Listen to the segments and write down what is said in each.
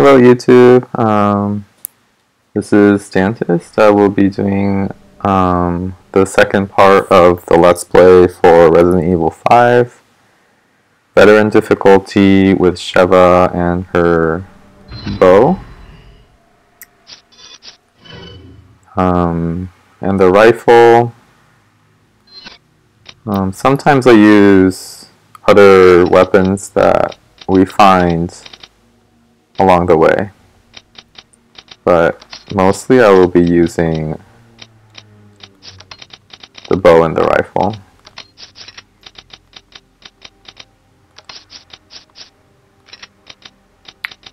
Hello YouTube, um, this is Dantist. I will be doing um, the second part of the Let's Play for Resident Evil 5. Veteran difficulty with Sheva and her bow. Um, and the rifle. Um, sometimes I use other weapons that we find along the way. But mostly I will be using the bow and the rifle.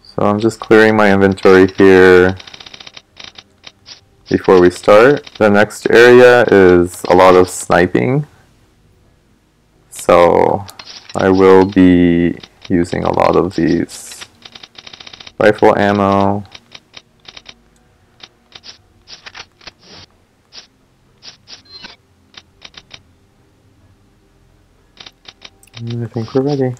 So I'm just clearing my inventory here before we start. The next area is a lot of sniping. So I will be using a lot of these rifle ammo. I think we're ready.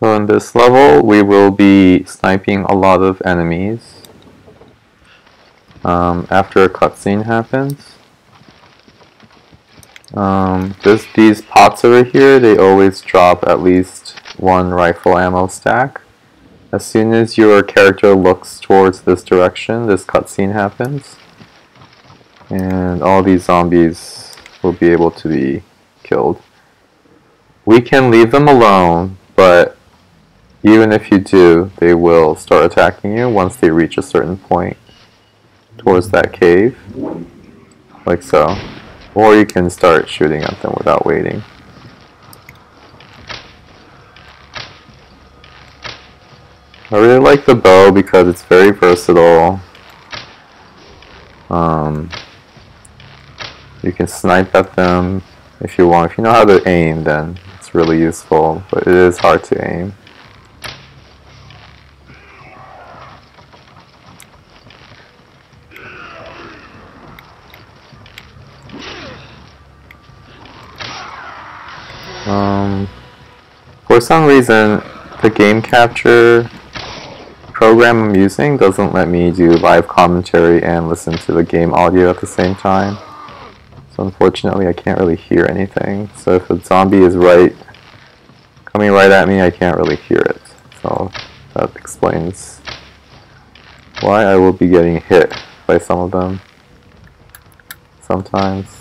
So in this level, we will be sniping a lot of enemies um, after a cutscene happens. Um, this, these pots over here, they always drop at least one rifle ammo stack. As soon as your character looks towards this direction, this cutscene happens. And all these zombies will be able to be killed. We can leave them alone, but even if you do, they will start attacking you once they reach a certain point towards that cave. Like so. Or you can start shooting at them without waiting. I really like the bow because it's very versatile. Um, you can snipe at them if you want. If you know how to aim, then it's really useful, but it is hard to aim. Um, for some reason, the game capture program I'm using doesn't let me do live commentary and listen to the game audio at the same time. So unfortunately I can't really hear anything. So if a zombie is right, coming right at me, I can't really hear it. So that explains why I will be getting hit by some of them sometimes.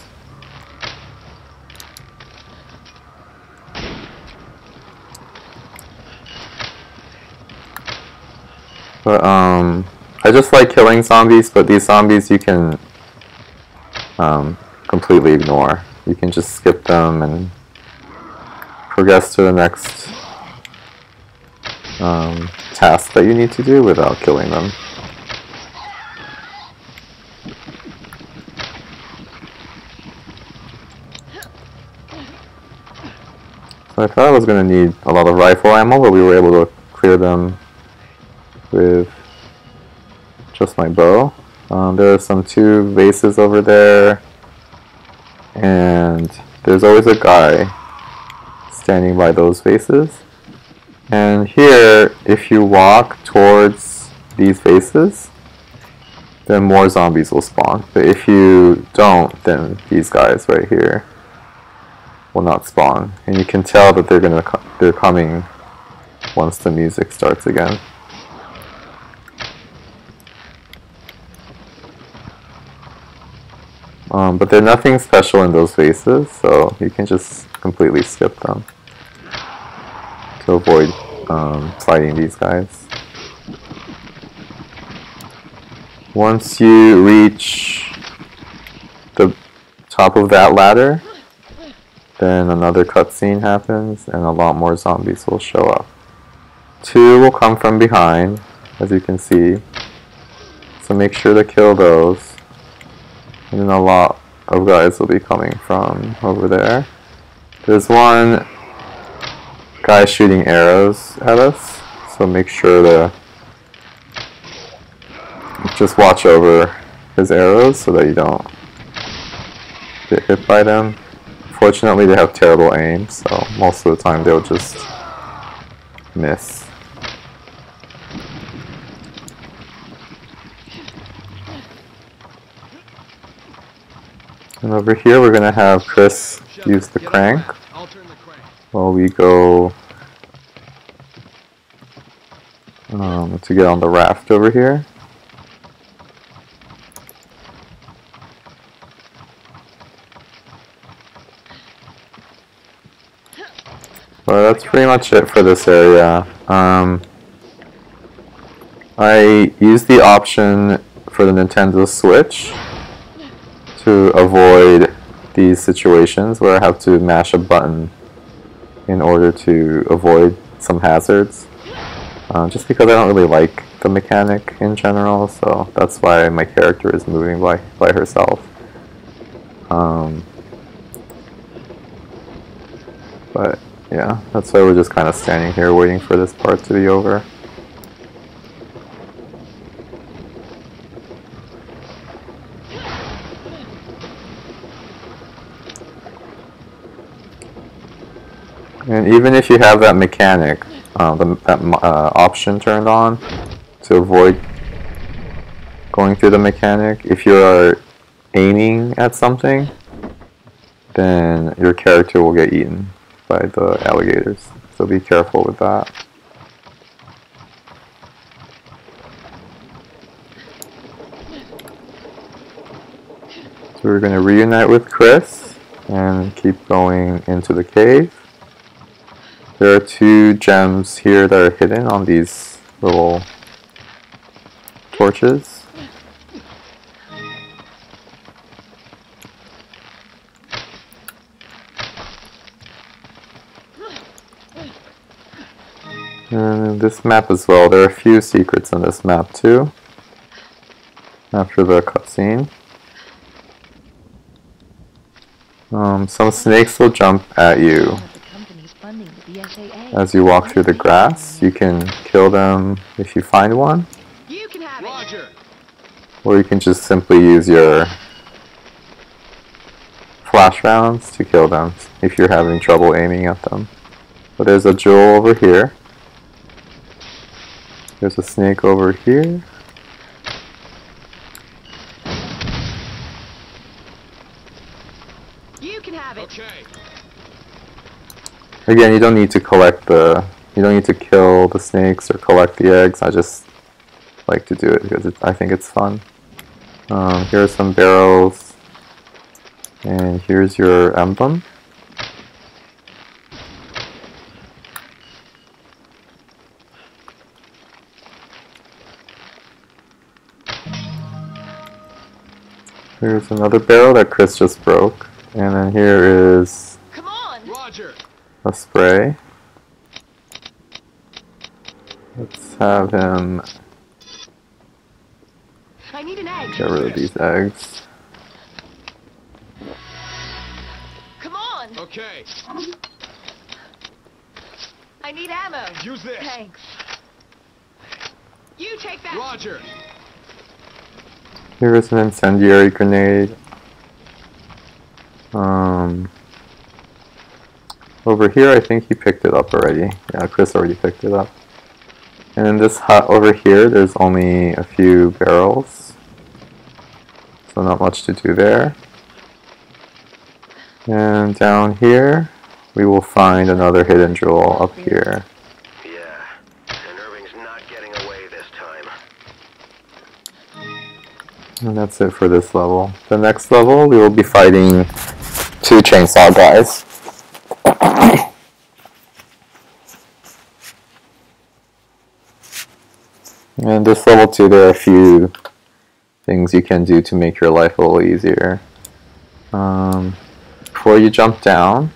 But, um, I just like killing zombies, but these zombies you can um, completely ignore. You can just skip them and progress to the next um, task that you need to do without killing them. So I thought I was going to need a lot of rifle ammo, but we were able to clear them with just my bow. Um, there are some two vases over there, and there's always a guy standing by those vases. And here, if you walk towards these vases, then more zombies will spawn. But if you don't, then these guys right here will not spawn. And you can tell that they're gonna they're coming once the music starts again. Um, but there's nothing special in those faces, so you can just completely skip them to avoid um, fighting these guys. Once you reach the top of that ladder, then another cutscene happens and a lot more zombies will show up. Two will come from behind, as you can see, so make sure to kill those. And then a lot of guys will be coming from over there. There's one guy shooting arrows at us, so make sure to just watch over his arrows so that you don't get hit by them. Fortunately, they have terrible aim, so most of the time they'll just miss. And over here we're going to have Chris use the crank while we go um, to get on the raft over here. Well, that's pretty much it for this area. Um, I used the option for the Nintendo Switch to avoid these situations where I have to mash a button in order to avoid some hazards. Uh, just because I don't really like the mechanic in general, so that's why my character is moving by, by herself. Um, but yeah, that's why we're just kind of standing here waiting for this part to be over. And even if you have that mechanic, uh, the, that uh, option turned on to avoid going through the mechanic, if you are aiming at something, then your character will get eaten by the alligators. So be careful with that. So we're going to reunite with Chris and keep going into the cave. There are two gems here that are hidden on these little torches. And this map as well, there are a few secrets in this map too. After the cutscene. Um, some snakes will jump at you as you walk through the grass. You can kill them if you find one. You or you can just simply use your flash rounds to kill them if you're having trouble aiming at them. But there's a jewel over here. There's a snake over here. You can have it. Okay. Again, you don't need to collect the, you don't need to kill the snakes or collect the eggs. I just like to do it because it, I think it's fun. Um, here are some barrels, and here's your emblem. Here's another barrel that Chris just broke. And then here is. A spray. Let's have him I need an egg. get rid of these eggs. Come on. Okay. I need ammo. Use this. Thanks. You take that. Roger. Here is an incendiary grenade. Um, over here, I think he picked it up already. Yeah, Chris already picked it up. And in this hut over here, there's only a few barrels. So not much to do there. And down here, we will find another hidden jewel up here. Yeah, and Irving's not getting away this time. And that's it for this level. The next level, we will be fighting two chainsaw guys. And this level too, there are a few things you can do to make your life a little easier. Um, before you jump down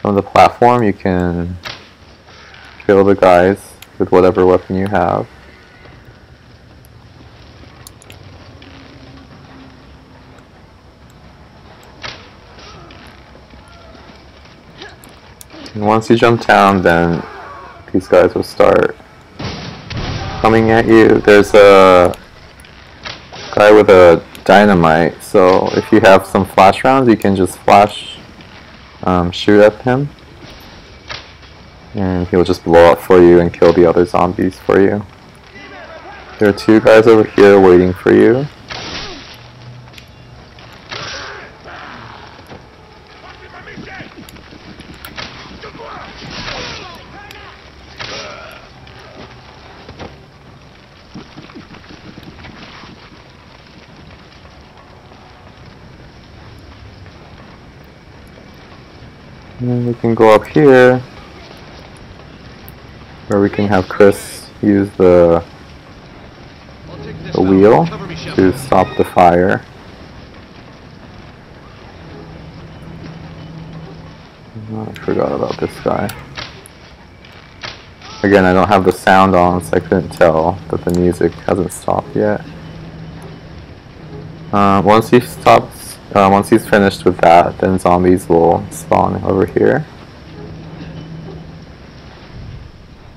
from the platform, you can kill the guys with whatever weapon you have. And once you jump down, then these guys will start coming at you. There's a guy with a dynamite, so if you have some flash rounds, you can just flash um, shoot at him. And he'll just blow up for you and kill the other zombies for you. There are two guys over here waiting for you. And we can go up here where we can have Chris use the, the wheel to stop the fire. Oh, I forgot about this guy. Again, I don't have the sound on, so I couldn't tell that the music hasn't stopped yet. Uh, once he stops uh, once he's finished with that, then zombies will spawn over here.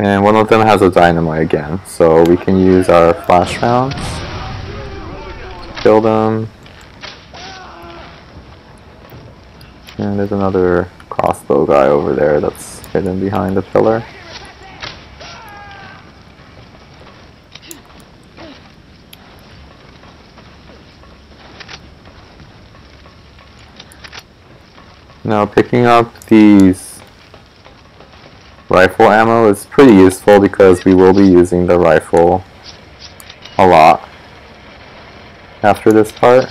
And one of them has a dynamite again, so we can use our flash rounds to kill them. And there's another crossbow guy over there that's hidden behind the pillar. Now picking up these rifle ammo is pretty useful because we will be using the rifle a lot after this part.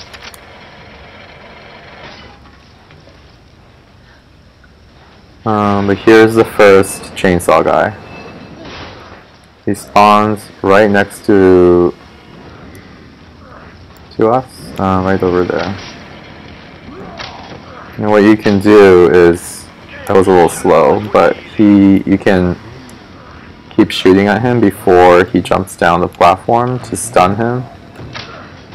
Um, but here's the first chainsaw guy. He spawns right next to to us, uh, right over there. And what you can do is, that was a little slow, but he, you can keep shooting at him before he jumps down the platform to stun him,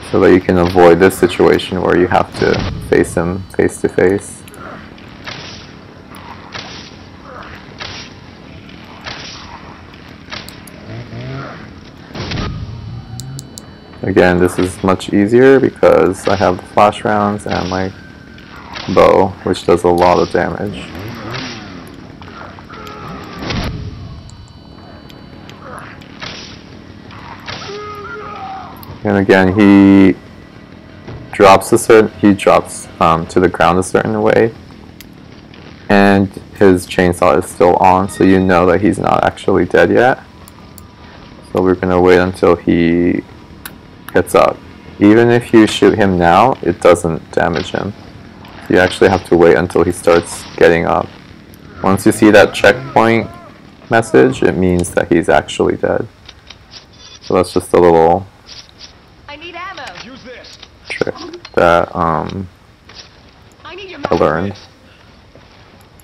so that you can avoid this situation where you have to face him face to face. Again, this is much easier because I have the flash rounds and my bow, which does a lot of damage. And again, he drops a certain he drops um, to the ground a certain way, and his chainsaw is still on, so you know that he's not actually dead yet. So we're gonna wait until he gets up. Even if you shoot him now, it doesn't damage him. You actually have to wait until he starts getting up. Once you see that checkpoint message, it means that he's actually dead. So that's just a little I need ammo. Use this. Trick that um, I need your I learned.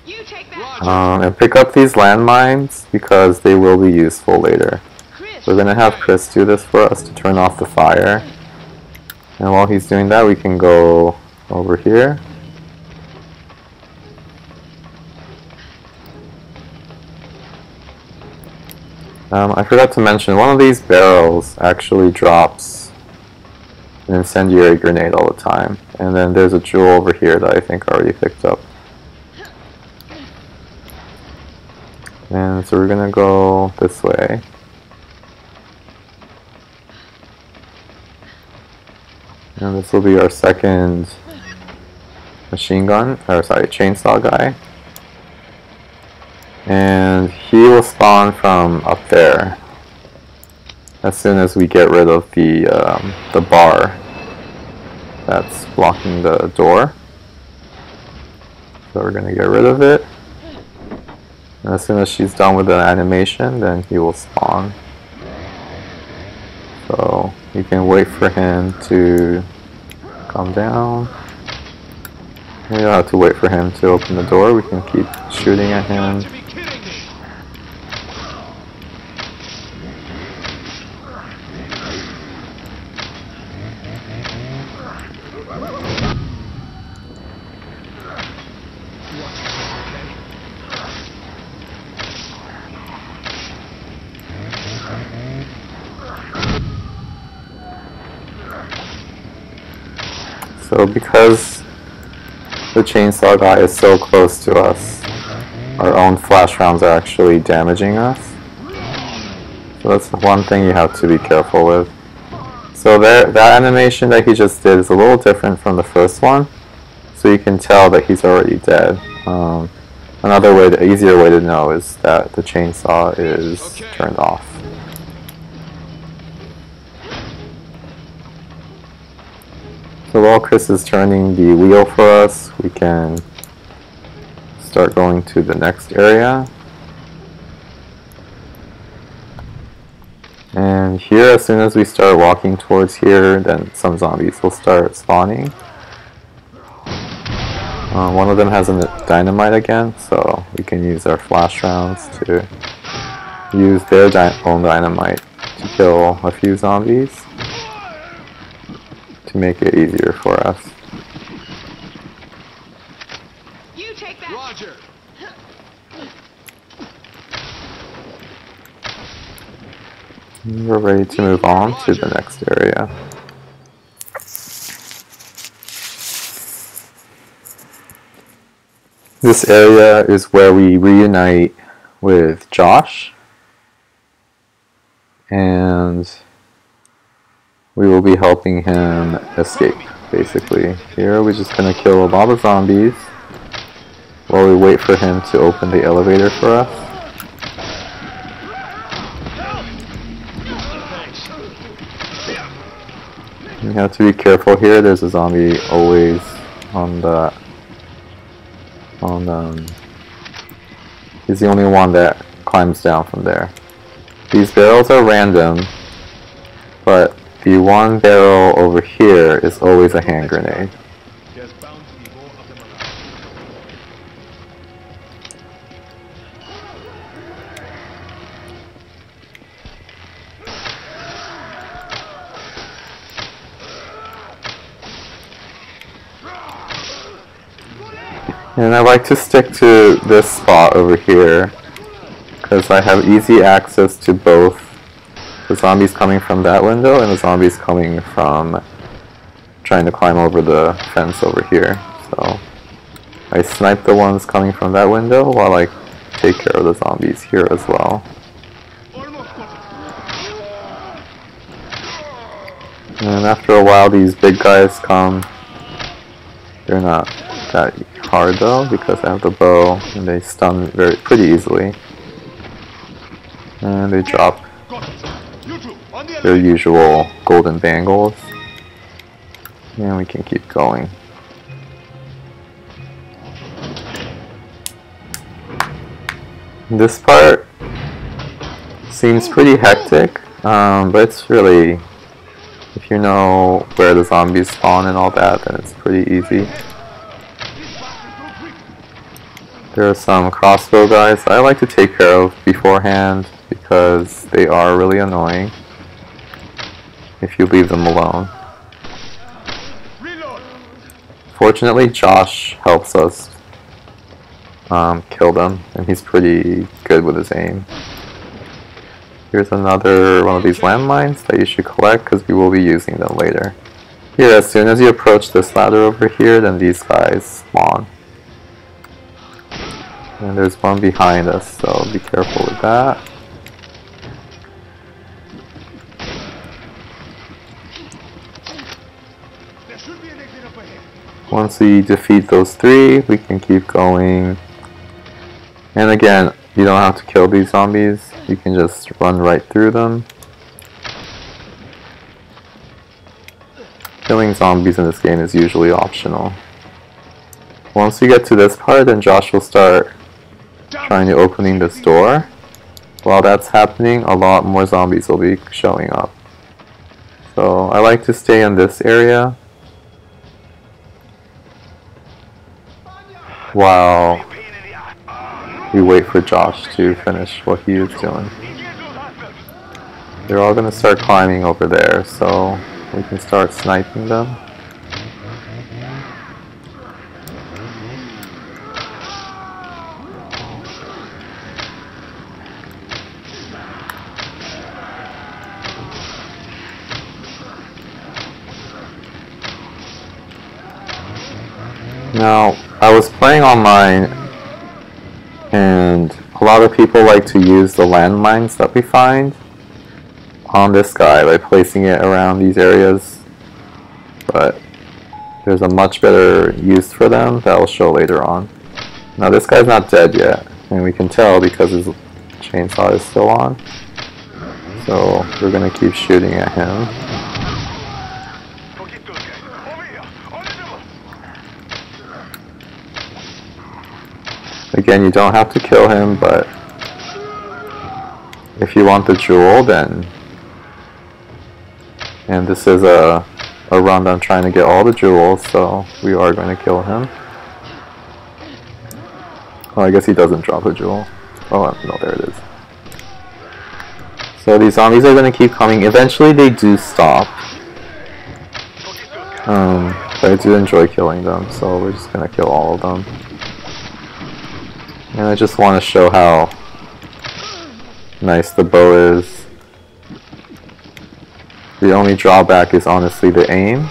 You take that. Um, and pick up these landmines because they will be useful later. We're gonna have Chris do this for us to turn off the fire. And while he's doing that, we can go over here. Um, I forgot to mention, one of these barrels actually drops an incendiary grenade all the time. And then there's a jewel over here that I think I already picked up. And so we're gonna go this way. And this will be our second machine gun, or sorry, chainsaw guy. And he will spawn from up there as soon as we get rid of the, um, the bar that's blocking the door. So we're going to get rid of it. And as soon as she's done with the animation, then he will spawn. So you can wait for him to come down. We don't have to wait for him to open the door. We can keep shooting at him. So because the chainsaw guy is so close to us, our own flash rounds are actually damaging us. So that's one thing you have to be careful with. So there, that animation that he just did is a little different from the first one. So you can tell that he's already dead. Um, another way, the easier way to know is that the chainsaw is turned off. So while Chris is turning the wheel for us, we can start going to the next area. And here, as soon as we start walking towards here, then some zombies will start spawning. Uh, one of them has a dynamite again, so we can use our flash rounds to use their own dynamite to kill a few zombies to make it easier for us. You take that. Roger. We're ready to move on to the next area. This area is where we reunite with Josh. And we will be helping him escape, basically. Here we're just gonna kill a lot of zombies while we wait for him to open the elevator for us. You have to be careful here. There's a zombie always on the on um. He's the only one that climbs down from there. These barrels are random, but the one barrel over here is always a hand grenade. And I like to stick to this spot over here because I have easy access to both the zombies coming from that window and the zombies coming from trying to climb over the fence over here. So I snipe the ones coming from that window while I take care of the zombies here as well. And after a while these big guys come. They're not that hard though because I have the bow and they stun very pretty easily. And they drop their usual golden bangles. And we can keep going. This part seems pretty hectic, um, but it's really, if you know where the zombies spawn and all that, then it's pretty easy. There are some crossbow guys I like to take care of beforehand because they are really annoying if you leave them alone. Fortunately, Josh helps us um, kill them, and he's pretty good with his aim. Here's another one of these landmines that you should collect because we will be using them later. Here, as soon as you approach this ladder over here, then these guys spawn. And there's one behind us, so be careful with that. Once we defeat those three, we can keep going. And again, you don't have to kill these zombies. You can just run right through them. Killing zombies in this game is usually optional. Once we get to this part, then Josh will start trying to opening this door. While that's happening, a lot more zombies will be showing up. So I like to stay in this area while we wait for Josh to finish what he is doing. They're all gonna start climbing over there, so we can start sniping them. I was playing online, and a lot of people like to use the landmines that we find on this guy by placing it around these areas, but there's a much better use for them that I'll show later on. Now this guy's not dead yet, and we can tell because his chainsaw is still on. So we're gonna keep shooting at him. Forget those guys. Over here. On the double. Again, you don't have to kill him, but if you want the jewel, then and this is a a run on trying to get all the jewels, so we are going to kill him. Oh, I guess he doesn't drop a jewel. Oh, no, there it is. So these zombies are going to keep coming. Eventually they do stop. Um, but I do enjoy killing them, so we're just going to kill all of them. And I just want to show how nice the bow is. The only drawback is honestly the aim.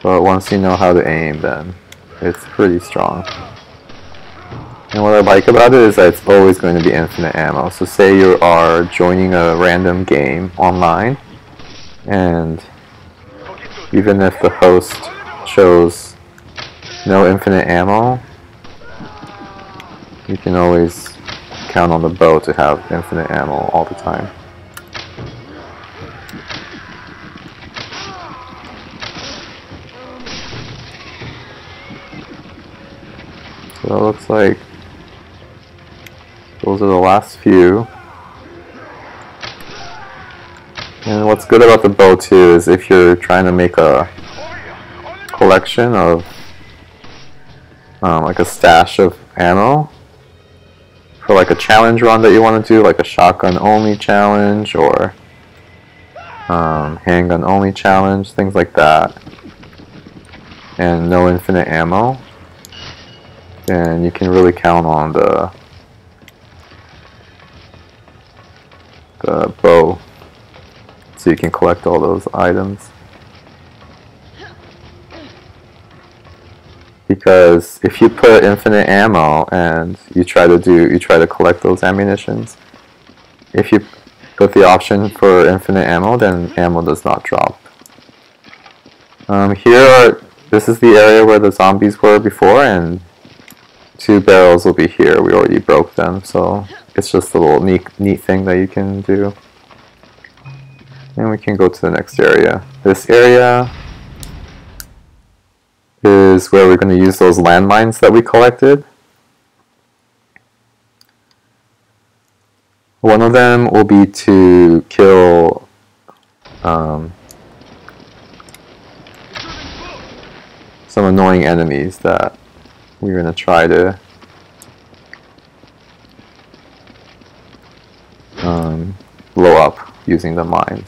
But once you know how to aim, then it's pretty strong. And what I like about it is that it's always going to be infinite ammo. So say you are joining a random game online, and even if the host shows no infinite ammo, you can always count on the bow to have infinite ammo all the time. So it looks like those are the last few. And what's good about the bow too is if you're trying to make a collection of um, like a stash of ammo for like a challenge run that you want to do, like a shotgun only challenge or um, handgun only challenge, things like that, and no infinite ammo, And you can really count on the the bow so you can collect all those items. Because if you put infinite ammo and you try to do you try to collect those ammunitions if you put the option for infinite ammo then ammo does not drop. Um, here are this is the area where the zombies were before and two barrels will be here. We already broke them so it's just a little neat neat thing that you can do. And we can go to the next area. This area is where we're going to use those landmines that we collected. One of them will be to kill um, some annoying enemies that we're going to try to um, blow up using the mines.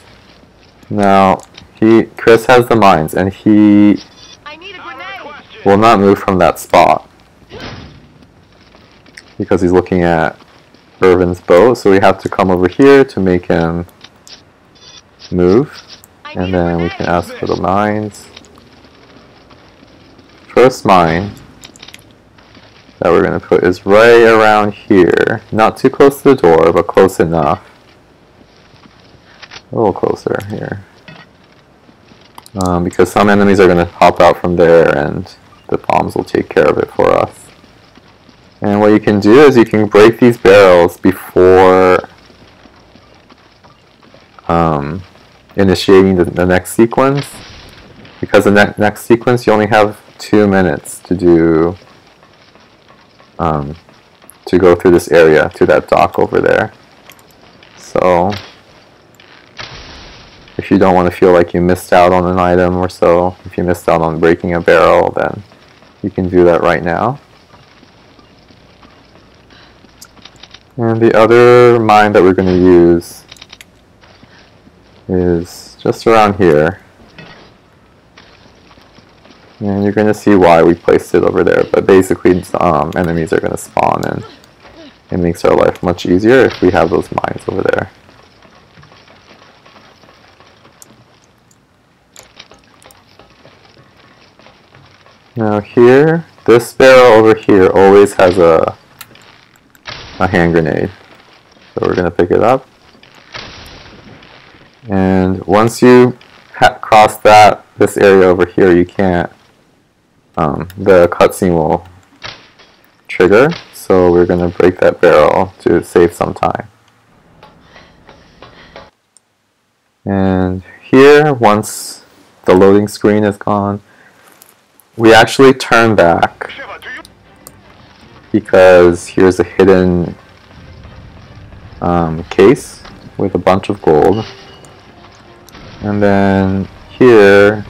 Now, he Chris has the mines, and he I need a grenade. Will not move from that spot because he's looking at Irving's boat. So we have to come over here to make him move, and then we can ask for the mines. First mine that we're gonna put is right around here, not too close to the door, but close enough. A little closer here. Um, because some enemies are going to hop out from there and the bombs will take care of it for us. And what you can do is you can break these barrels before um, initiating the, the next sequence. Because the ne- next sequence you only have two minutes to do um, to go through this area to that dock over there. So if you don't want to feel like you missed out on an item or so, if you missed out on breaking a barrel, then you can do that right now. And the other mine that we're going to use is just around here. And you're going to see why we placed it over there, but basically um, enemies are going to spawn and it makes our life much easier if we have those mines over there. Now here, this barrel over here always has a a hand grenade. So we're gonna pick it up. And once you cross that this area over here, you can't. Um, the cutscene will trigger, so we're gonna break that barrel to save some time. And here, once the loading screen is gone, we actually turn back because here's a hidden um, case with a bunch of gold. And then here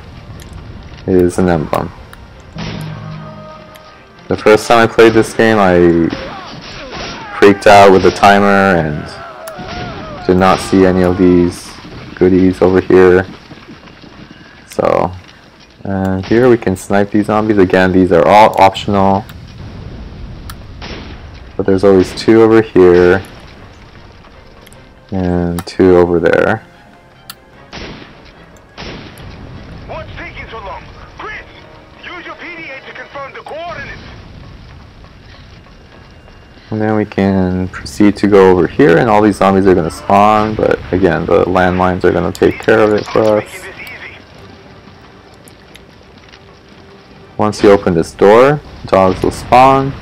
is an emblem. The first time I played this game, I freaked out with the timer and did not see any of these goodies over here. So, and here we can snipe these zombies. Again, these are all optional. But there's always two over here and two over there. What's taking so long? Chris, use your PDA to confirm the coordinates. And then we can proceed to go over here and all these zombies are going to spawn, but again, the landmines are going to take care of it for us. Once you open this door, dogs will spawn.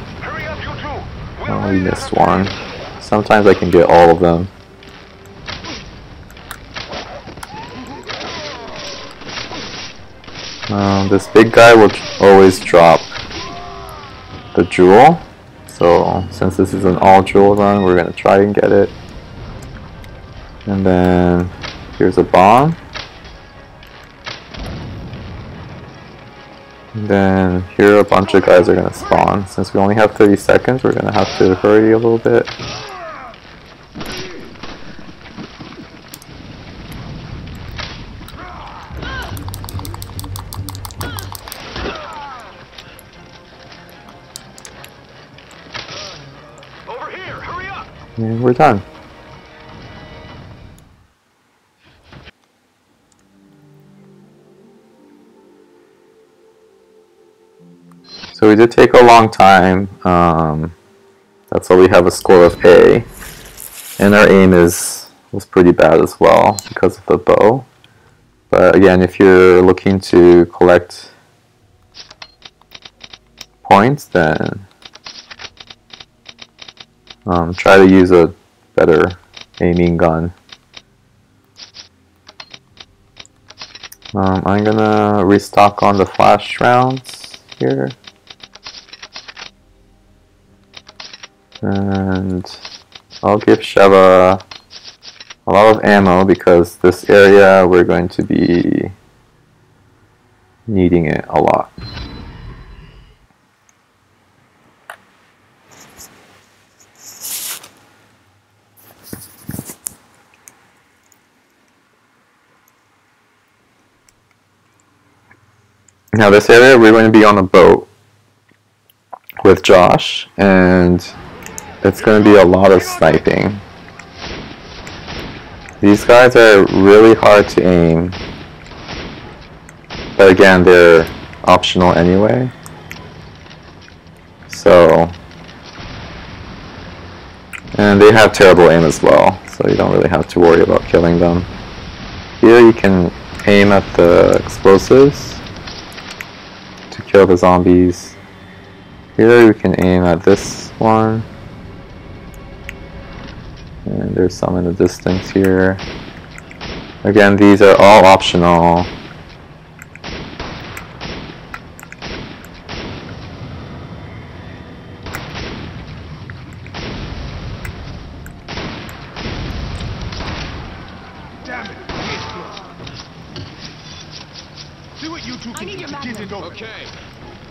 Oh, we missed one. Sometimes I can get all of them. Um, this big guy will always drop the jewel. So since this is an all jewel run, we're gonna try and get it. And then here's a bomb. Then here a bunch of guys are gonna spawn. Since we only have 30 seconds, we're gonna have to hurry a little bit. Over here, hurry up. And we're done. So we did take a long time. Um, that's why we have a score of A. And our aim is was pretty bad as well because of the bow. But again, if you're looking to collect points, then um, try to use a better aiming gun. Um, I'm gonna restock on the flash rounds here. And I'll give Sheva a lot of ammo because this area we're going to be needing it a lot. Now this area we're going to be on a boat with Josh and it's going to be a lot of sniping. These guys are really hard to aim. But again, they're optional anyway. So and they have terrible aim as well, so you don't really have to worry about killing them. Here you can aim at the explosives to kill the zombies. Here you can aim at this one. And there's some in the distance here. Again, these are all optional. Damn it! It's close. See what you two I can need do your to get magnum. it over. Okay.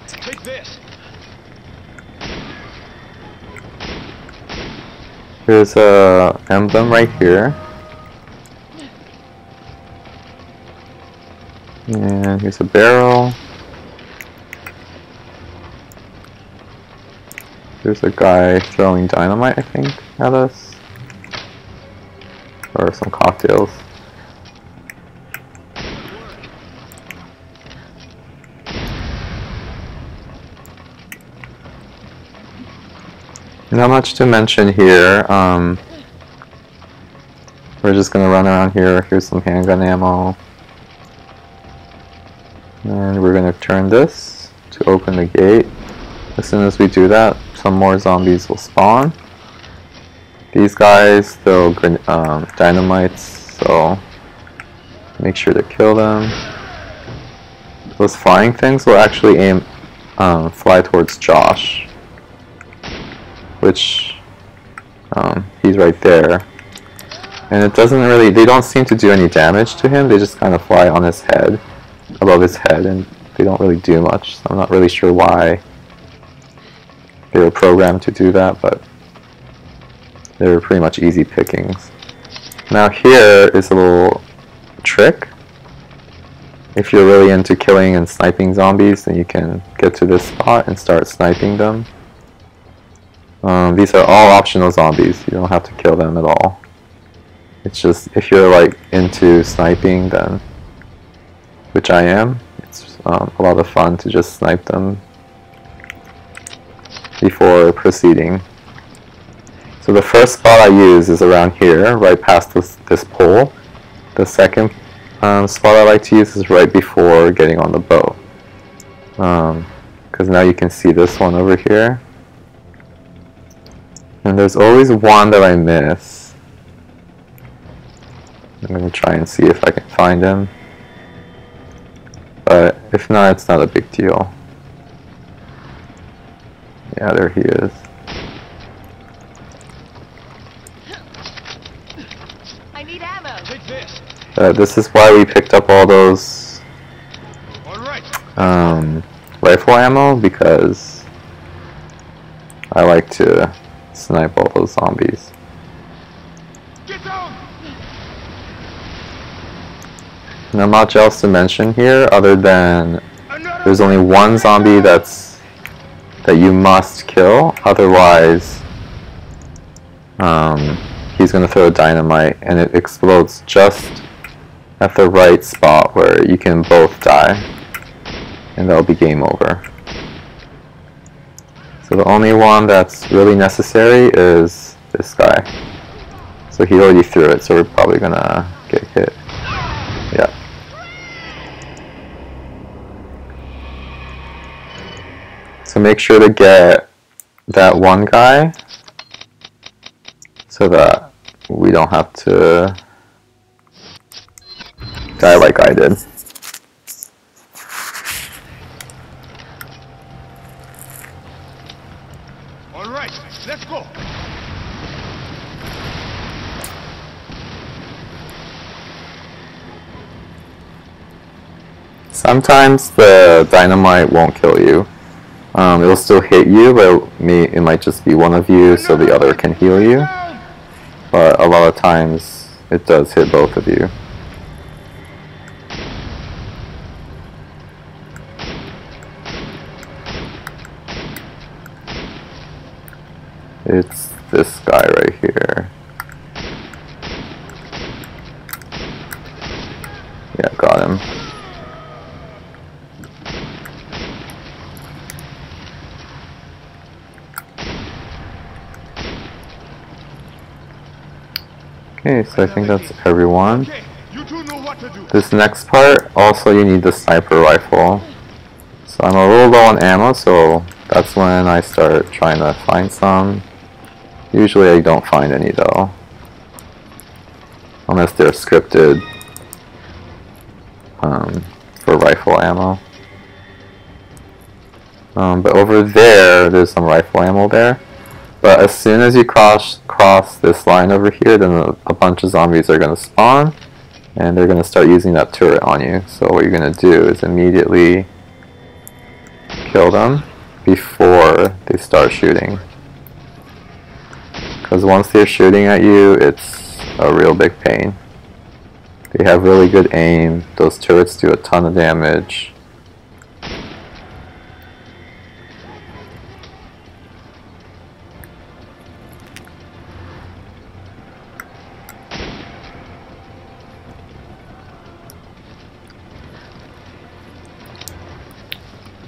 Take this. There's a emblem right here. And here's a barrel. There's a guy throwing dynamite, I think, at us. Or some cocktails. Not much to mention here. Um, we're just gonna run around here. Here's some handgun ammo. And we're gonna turn this to open the gate. As soon as we do that, some more zombies will spawn. These guys throw um, dynamites, so make sure to kill them. Those flying things will actually aim, um, fly towards Josh, which um, he's right there. And it doesn't really, they don't seem to do any damage to him, they just kind of fly on his head, above his head, and they don't really do much. So I'm not really sure why they were programmed to do that, but they were pretty much easy pickings. Now here is a little trick. If you're really into killing and sniping zombies, then you can get to this spot and start sniping them. Um, these are all optional zombies, you don't have to kill them at all. It's just, if you're like into sniping, then, which I am, it's um, a lot of fun to just snipe them before proceeding. So the first spot I use is around here, right past this, this pole. The second um, spot I like to use is right before getting on the boat. Because um, now you can see this one over here. And there's always one that I miss. I'm going to try and see if I can find him. But if not, it's not a big deal. Yeah, there he is. I need ammo. Take this. Uh, this is why we picked up all those um, rifle ammo because I like to snipe all those zombies. Get down. Not much else to mention here other than there's only one zombie that's that you must kill, otherwise um, he's gonna throw a dynamite and it explodes just at the right spot where you can both die and that'll be game over. So the only one that's really necessary is this guy. So he already threw it, so we're probably gonna get hit. Yeah. So make sure to get that one guy so that we don't have to die like I did. All right. Let's go. Sometimes the dynamite won't kill you. Um, it'll still hit you, but it, it might just be one of you so the other can heal you. But a lot of times it does hit both of you. It's this guy right here. Yeah, got him. Okay, so I think that's everyone. Okay. You two know what to do. This next part, also you need the sniper rifle. So I'm a little low on ammo, so that's when I start trying to find some. Usually I don't find any though. Unless they're scripted um, for rifle ammo. Um, but over there, there's some rifle ammo there. But as soon as you cross cross this line over here, then a, a bunch of zombies are going to spawn, and they're going to start using that turret on you. So what you're going to do is immediately kill them before they start shooting. Because once they're shooting at you, it's a real big pain. They have really good aim. Those turrets do a ton of damage.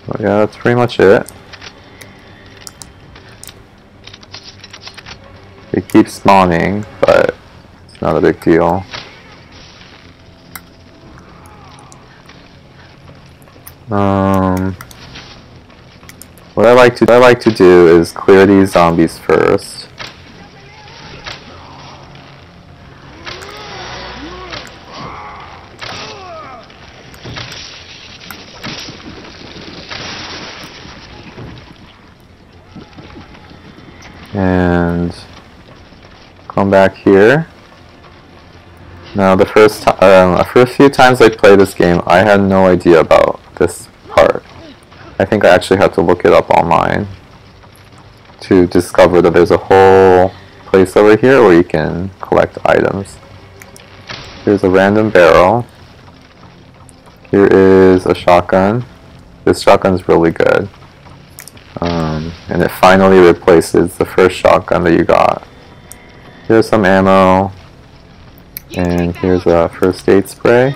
So yeah, that's pretty much it. It keeps spawning, but it's not a big deal. Um, what I like to what I like to do is clear these zombies first. And come back here. Now the first um, the first few times I played this game, I had no idea about this part. I think I actually had to look it up online to discover that there's a whole place over here where you can collect items. Here's a random barrel. Here is a shotgun. This shotgun's really good. Um, and it finally replaces the first shotgun that you got. Here's some ammo. And here's a first aid spray.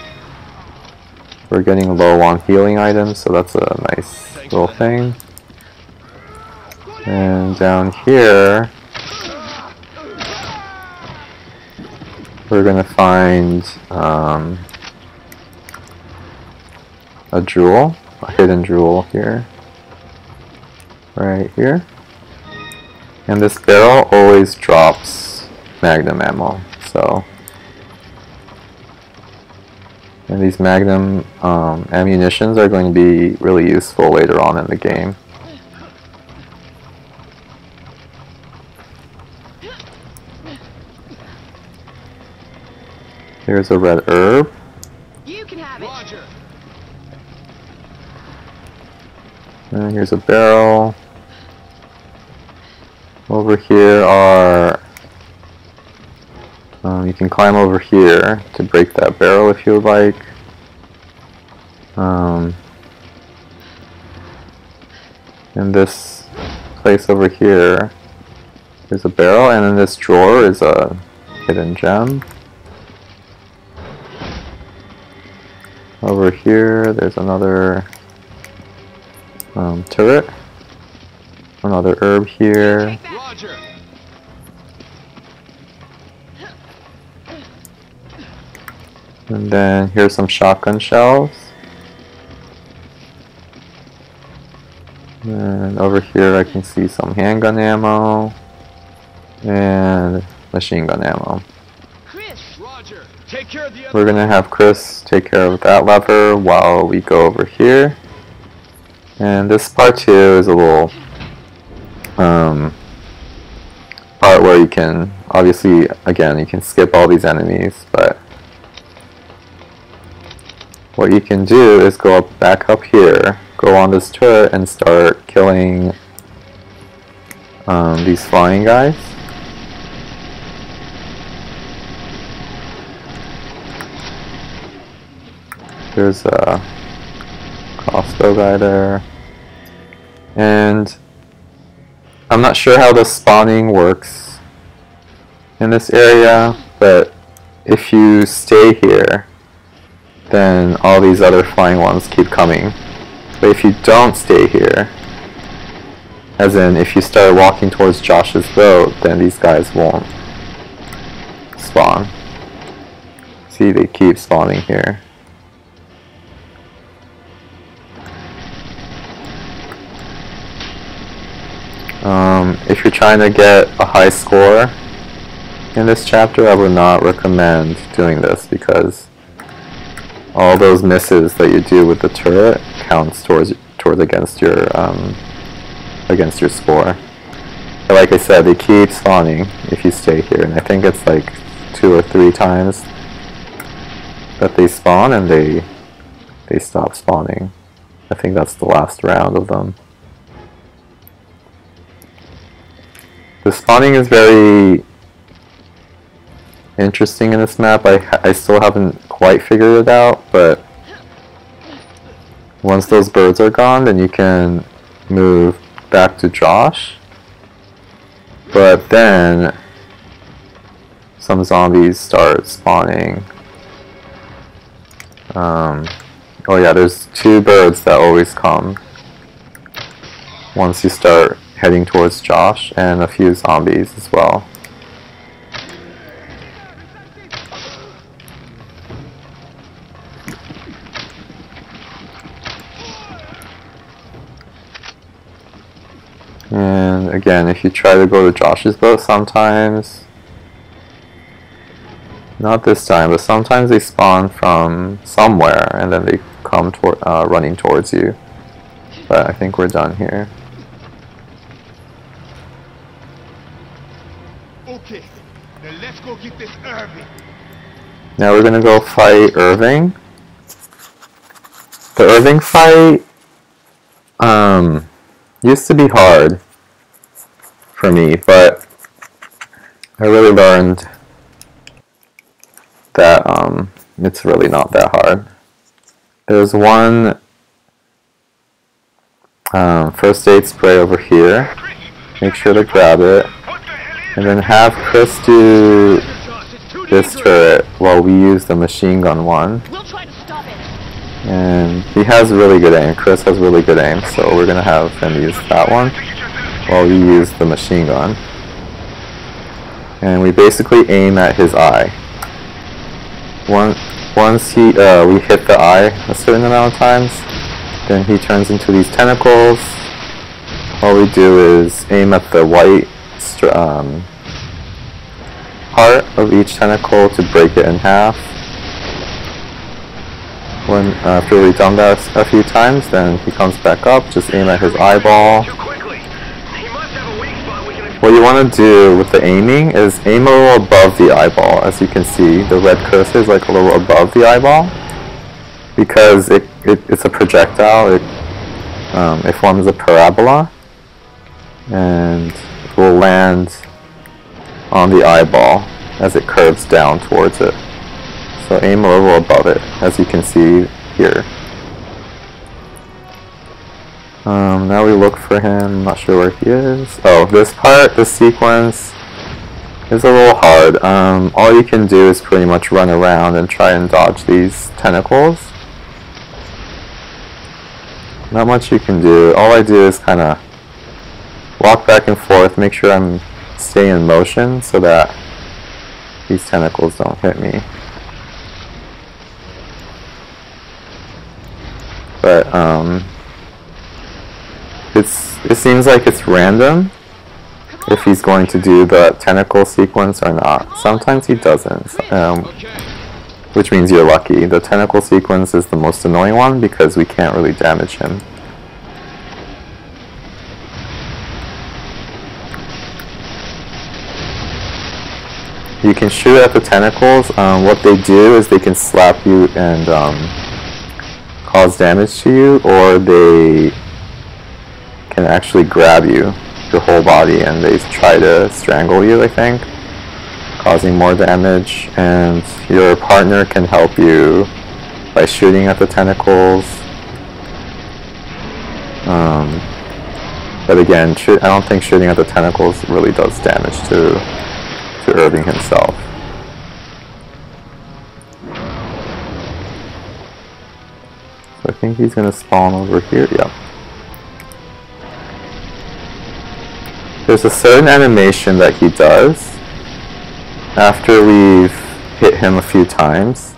We're getting low on healing items, so that's a nice little thing. And down here, we're gonna find um, a jewel, a hidden jewel here, right here. And this barrel always drops magnum ammo, so and these Magnum um, ammunitions are going to be really useful later on in the game. Here's a red herb. You can have it. Roger. And here's a barrel. Over here are... Um, you can climb over here to break that barrel if you would like. Um, in this place over here is a barrel, and in this drawer is a hidden gem. Over here, there's another um, turret. Another herb here. Roger. And then here's some shotgun shells. And over here I can see some handgun ammo and machine gun ammo. Chris, Roger. Take care of the other. We're gonna have Chris take care of that lever while we go over here. And this part two is a little um, part where you can obviously again you can skip all these enemies, but what you can do is go up, back up here, go on this turret and start killing um, these flying guys. There's a crossbow guy there. And I'm not sure how the spawning works in this area, but if you stay here, then all these other flying ones keep coming. But if you don't stay here, as in if you start walking towards Josh's boat, then these guys won't spawn. See, they keep spawning here. If you're trying to get a high score in this chapter, I would not recommend doing this because all those misses that you do with the turret counts towards towards against your um, against your score. But like I said, they keep spawning if you stay here, and I think it's like two or three times that they spawn and they they stop spawning. I think that's the last round of them. The spawning is very interesting in this map. I, I still haven't quite figured it out, but once those birds are gone, then you can move back to Josh. But then some zombies start spawning. Um, oh yeah, there's two birds that always come once you start heading towards Josh and a few zombies as well. And again, if you try to go to Josh's boat sometimes, not this time, but sometimes they spawn from somewhere and then they come toward, uh, running towards you. But I think we're done here. Go get this Irving. Now we're gonna go fight Irving. The Irving fight um, used to be hard for me, but I really learned that um, it's really not that hard. There's one um, first aid spray over here. Make sure to grab it. And then have Chris do Josh, it's too this turret while we use the machine gun one. We'll try to stop it. And he has really good aim. Chris has really good aim, so we're gonna have him use that one while we use the machine gun. And we basically aim at his eye. Once once he uh, we hit the eye a certain amount of times, then he turns into these tentacles. All we do is aim at the white um, part of each tentacle to break it in half. When after we've done that a few times, then he comes back up. Just aim at his eyeball. Too quickly. He must have a weak spot we can What you want to do with the aiming is aim a little above the eyeball. As you can see, the red cursor is like a little above the eyeball because it, it it's a projectile. It um, it forms a parabola and will land on the eyeball as it curves down towards it. So aim a little above it, as you can see here. Um, now we look for him. I'm not sure where he is. Oh, this part, this sequence, is a little hard. Um, all you can do is pretty much run around and try and dodge these tentacles. Not much you can do. All I do is kind of walk back and forth, make sure I'm staying in motion so that these tentacles don't hit me. But um, it's it seems like it's random if he's going to do the tentacle sequence or not. Sometimes he doesn't, um, which means you're lucky. The tentacle sequence is the most annoying one because we can't really damage him. You can shoot at the tentacles. Um, what they do is they can slap you and um, cause damage to you, or they can actually grab you, your whole body, and they try to strangle you, I think, causing more damage. And your partner can help you by shooting at the tentacles. Um, but again, I don't think shooting at the tentacles really does damage to to Irving himself. So I think he's gonna spawn over here. Yep. There's a certain animation that he does after we've hit him a few times.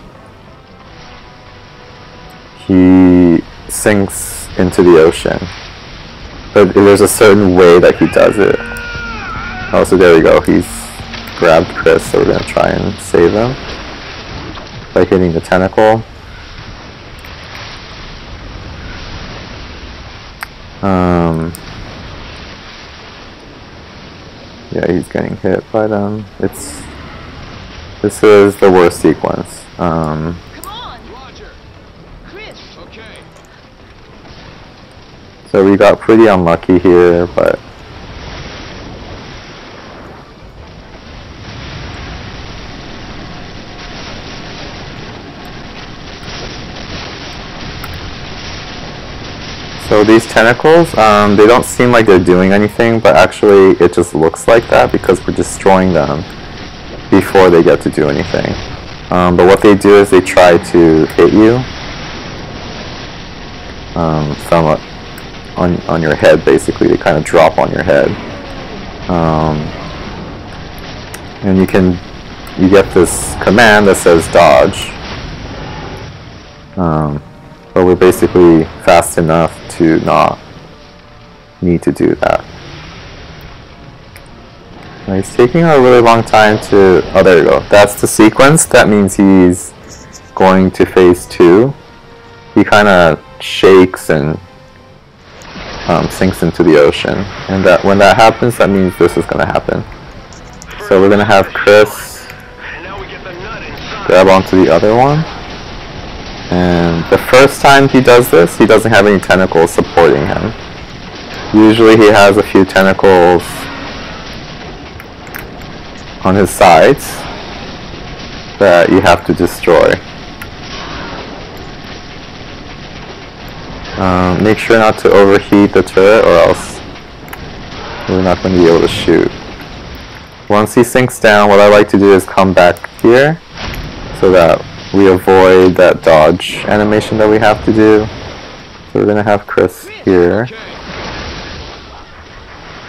He sinks into the ocean. But there's a certain way that he does it. Oh, so there we go. He's grabbed Chris, so we're gonna try and save him by hitting the tentacle. Um, yeah, he's getting hit by them. It's this is the worst sequence. Um, Come on, Roger. Chris. Okay. so we got pretty unlucky here, but So these tentacles, um, they don't seem like they're doing anything, but actually it just looks like that because we're destroying them before they get to do anything. Um, but what they do is they try to hit you um, from a, on on your head. Basically, they kind of drop on your head, um, and you can you get this command that says dodge. But we're basically fast enough to not need to do that. Now he's taking a really long time to. Oh, there you go. That's the sequence. That means he's going to phase two. He kind of shakes and um, sinks into the ocean, and that when that happens, that means this is going to happen. So we're going to have Chris And now we get the nut inside. grab onto the other one. And the first time he does this, he doesn't have any tentacles supporting him. Usually he has a few tentacles on his sides that you have to destroy. Um, make sure not to overheat the turret or else we're not going to be able to shoot. Once he sinks down, what I like to do is come back here so that we avoid that dodge animation that we have to do. So we're gonna have Chris here.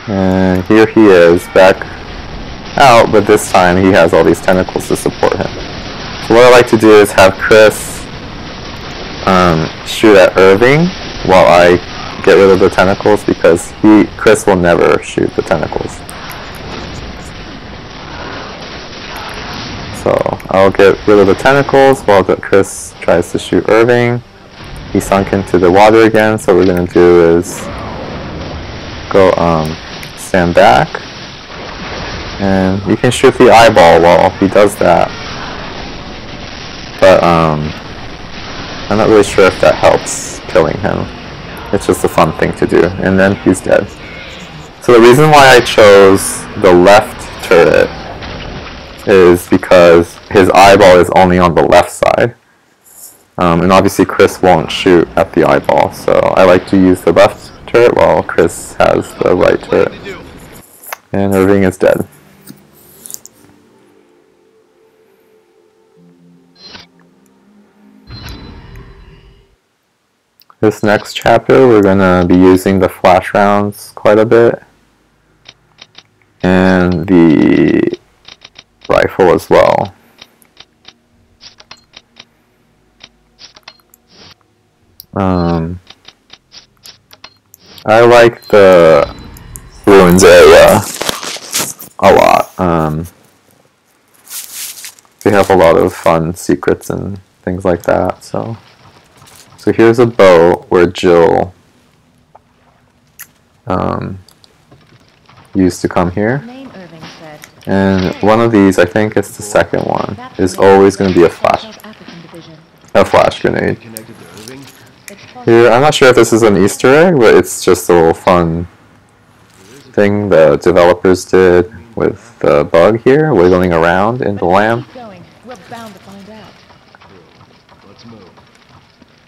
And here he is, back out, but this time he has all these tentacles to support him. So what I like to do is have Chris um, shoot at Irving while I get rid of the tentacles because he Chris will never shoot the tentacles. So I'll get rid of the tentacles while Chris tries to shoot Irving. He sunk into the water again, so what we're gonna do is go um, stand back. And you can shoot the eyeball while he does that. But um, I'm not really sure if that helps killing him. It's just a fun thing to do. And then he's dead. So the reason why I chose the left turret is because his eyeball is only on the left side. Um, and obviously Chris won't shoot at the eyeball, so I like to use the left turret while Chris has the right turret. And Irving is dead. This next chapter, we're gonna be using the flash rounds quite a bit. And the rifle as well. Um, I like the ruins area a lot. Um, they have a lot of fun secrets and things like that. So, so here's a boat where Jill um, used to come here. And one of these, I think it's the second one, is always going to be a flash, a flash grenade. Here, I'm not sure if this is an Easter egg, but it's just a little fun thing the developers did with the bug here, wiggling around in the lamp.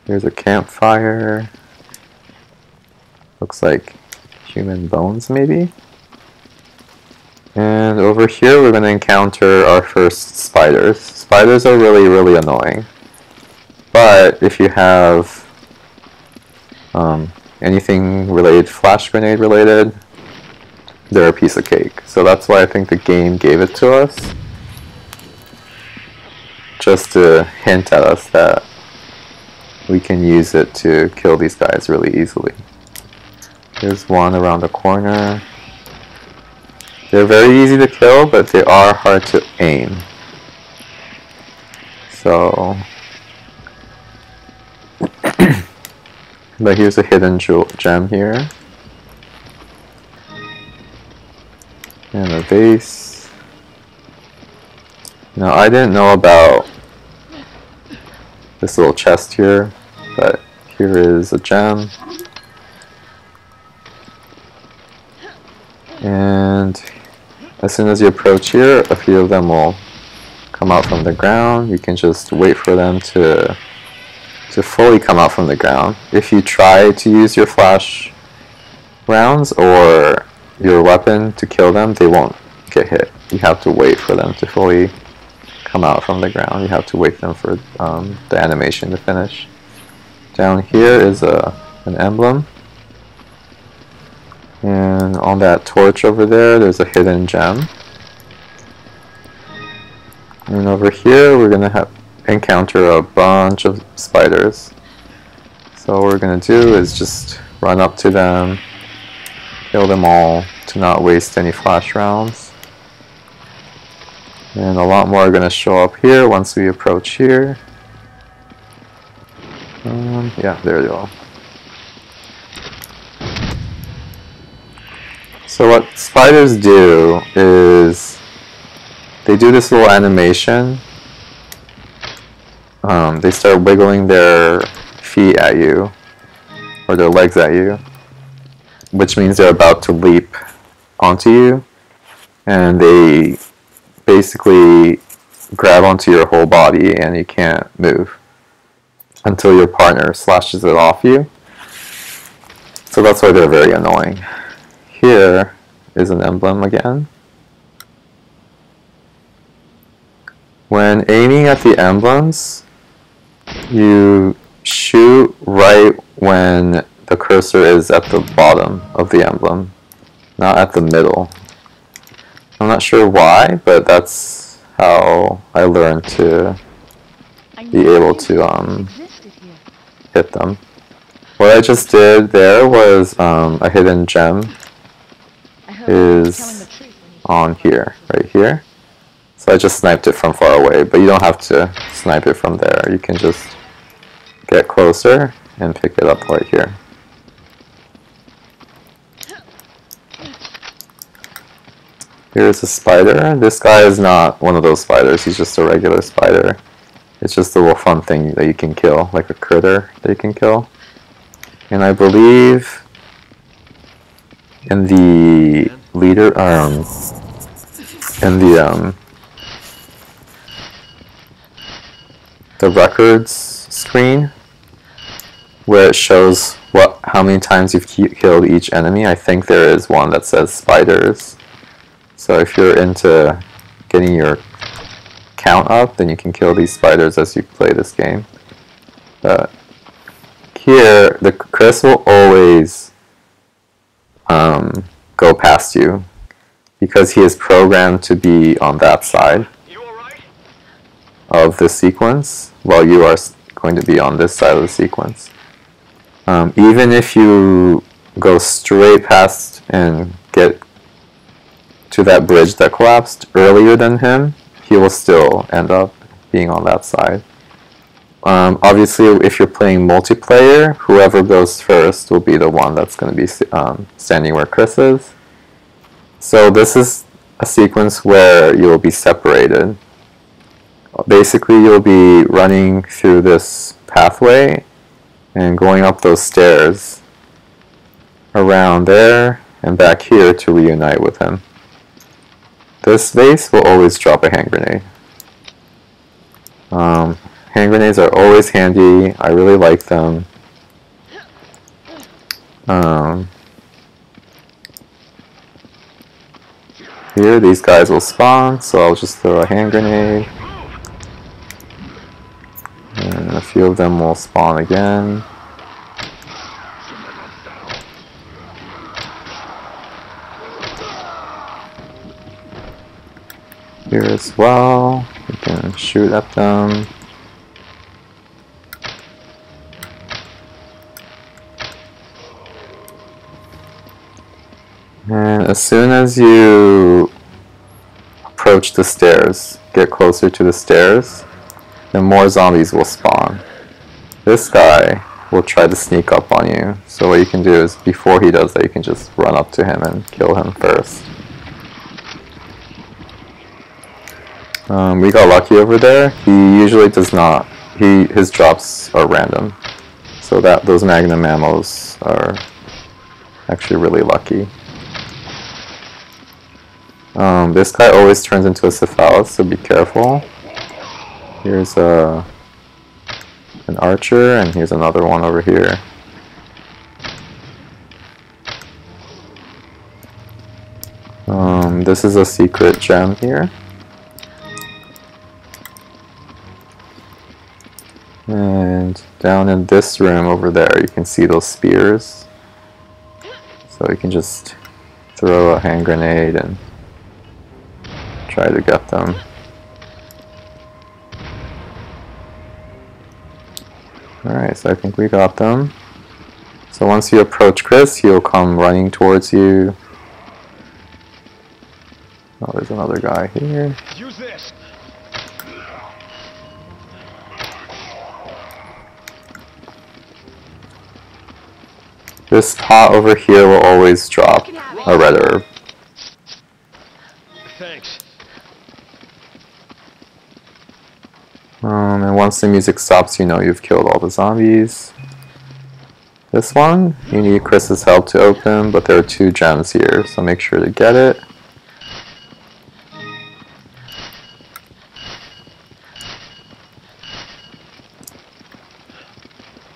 Here's a campfire. Looks like human bones, maybe. And over here, we're going to encounter our first spiders. Spiders are really, really annoying. But if you have um, anything related, flash grenade related, they're a piece of cake. So that's why I think the game gave it to us. Just to hint at us that we can use it to kill these guys really easily. There's one around the corner. They're very easy to kill, but they are hard to aim. So... but here's a hidden jewel gem here. And a vase. Now I didn't know about this little chest here, but here is a gem. And as soon as you approach here, a few of them will come out from the ground. You can just wait for them to to fully come out from the ground. If you try to use your flash rounds or your weapon to kill them, they won't get hit. You have to wait for them to fully come out from the ground. You have to wait them for um, the animation to finish. Down here is a an emblem. And on that torch over there, there's a hidden gem. And over here, we're gonna have encounter a bunch of spiders. So what we're gonna do is just run up to them, kill them all to not waste any flash rounds. And a lot more are going to show up here once we approach here. Um, yeah, there they go. So what spiders do is they do this little animation. Um, they start wiggling their feet at you or their legs at you, which means they're about to leap onto you, and they basically grab onto your whole body and you can't move until your partner slashes it off you. So that's why they're very annoying. Here is an emblem again. When aiming at the emblems, you shoot right when the cursor is at the bottom of the emblem, not at the middle. I'm not sure why, but that's how I learned to be able to um, hit them. What I just did there was um, a hidden gem I heard you is on here, right here. So I just sniped it from far away, but you don't have to snipe it from there. You can just get closer and pick it up right here. Here's a spider. This guy is not one of those spiders. He's just a regular spider. It's just a little fun thing that you can kill, like a critter that you can kill. And I believe in the leader, um, in the um, the records screen where it shows what how many times you've killed each enemy. I think there is one that says spiders. So if you're into getting your count up, then you can kill these spiders as you play this game. But here, the Chris will always um, go past you because he is programmed to be on that side of the sequence while you are going to be on this side of the sequence. Um, even if you go straight past and get to that bridge that collapsed earlier than him, he will still end up being on that side. Um, obviously, if you're playing multiplayer, whoever goes first will be the one that's going to be um, standing where Chris is. So this is a sequence where you'll be separated basically you'll be running through this pathway and going up those stairs around there and back here to reunite with him. This vase will always drop a hand grenade. Um, hand grenades are always handy. I really like them. Um, here, these guys will spawn, so I'll just throw a hand grenade. And a few of them will spawn again. Here as well, we can shoot at them. And as soon as you approach the stairs, get closer to the stairs, then more zombies will spawn. This guy will try to sneak up on you. So what you can do is, before he does that, you can just run up to him and kill him first. Um, we got lucky over there. He usually does not. He his drops are random, so that those magnum ammos are actually really lucky. Um, this guy always turns into a Cephalus, so be careful. Here's a an archer, and here's another one over here. Um, this is a secret gem here. And down in this room over there, you can see those spears. So you can just throw a hand grenade and try to get them. Alright, so I think we got them. So once you approach Chris, he'll come running towards you. Oh, There's another guy here. Use this. This pot over here will always drop a red herb. Once the music stops, you know you've killed all the zombies. This one, you need Chris's help to open, but there are two gems here, so make sure to get it.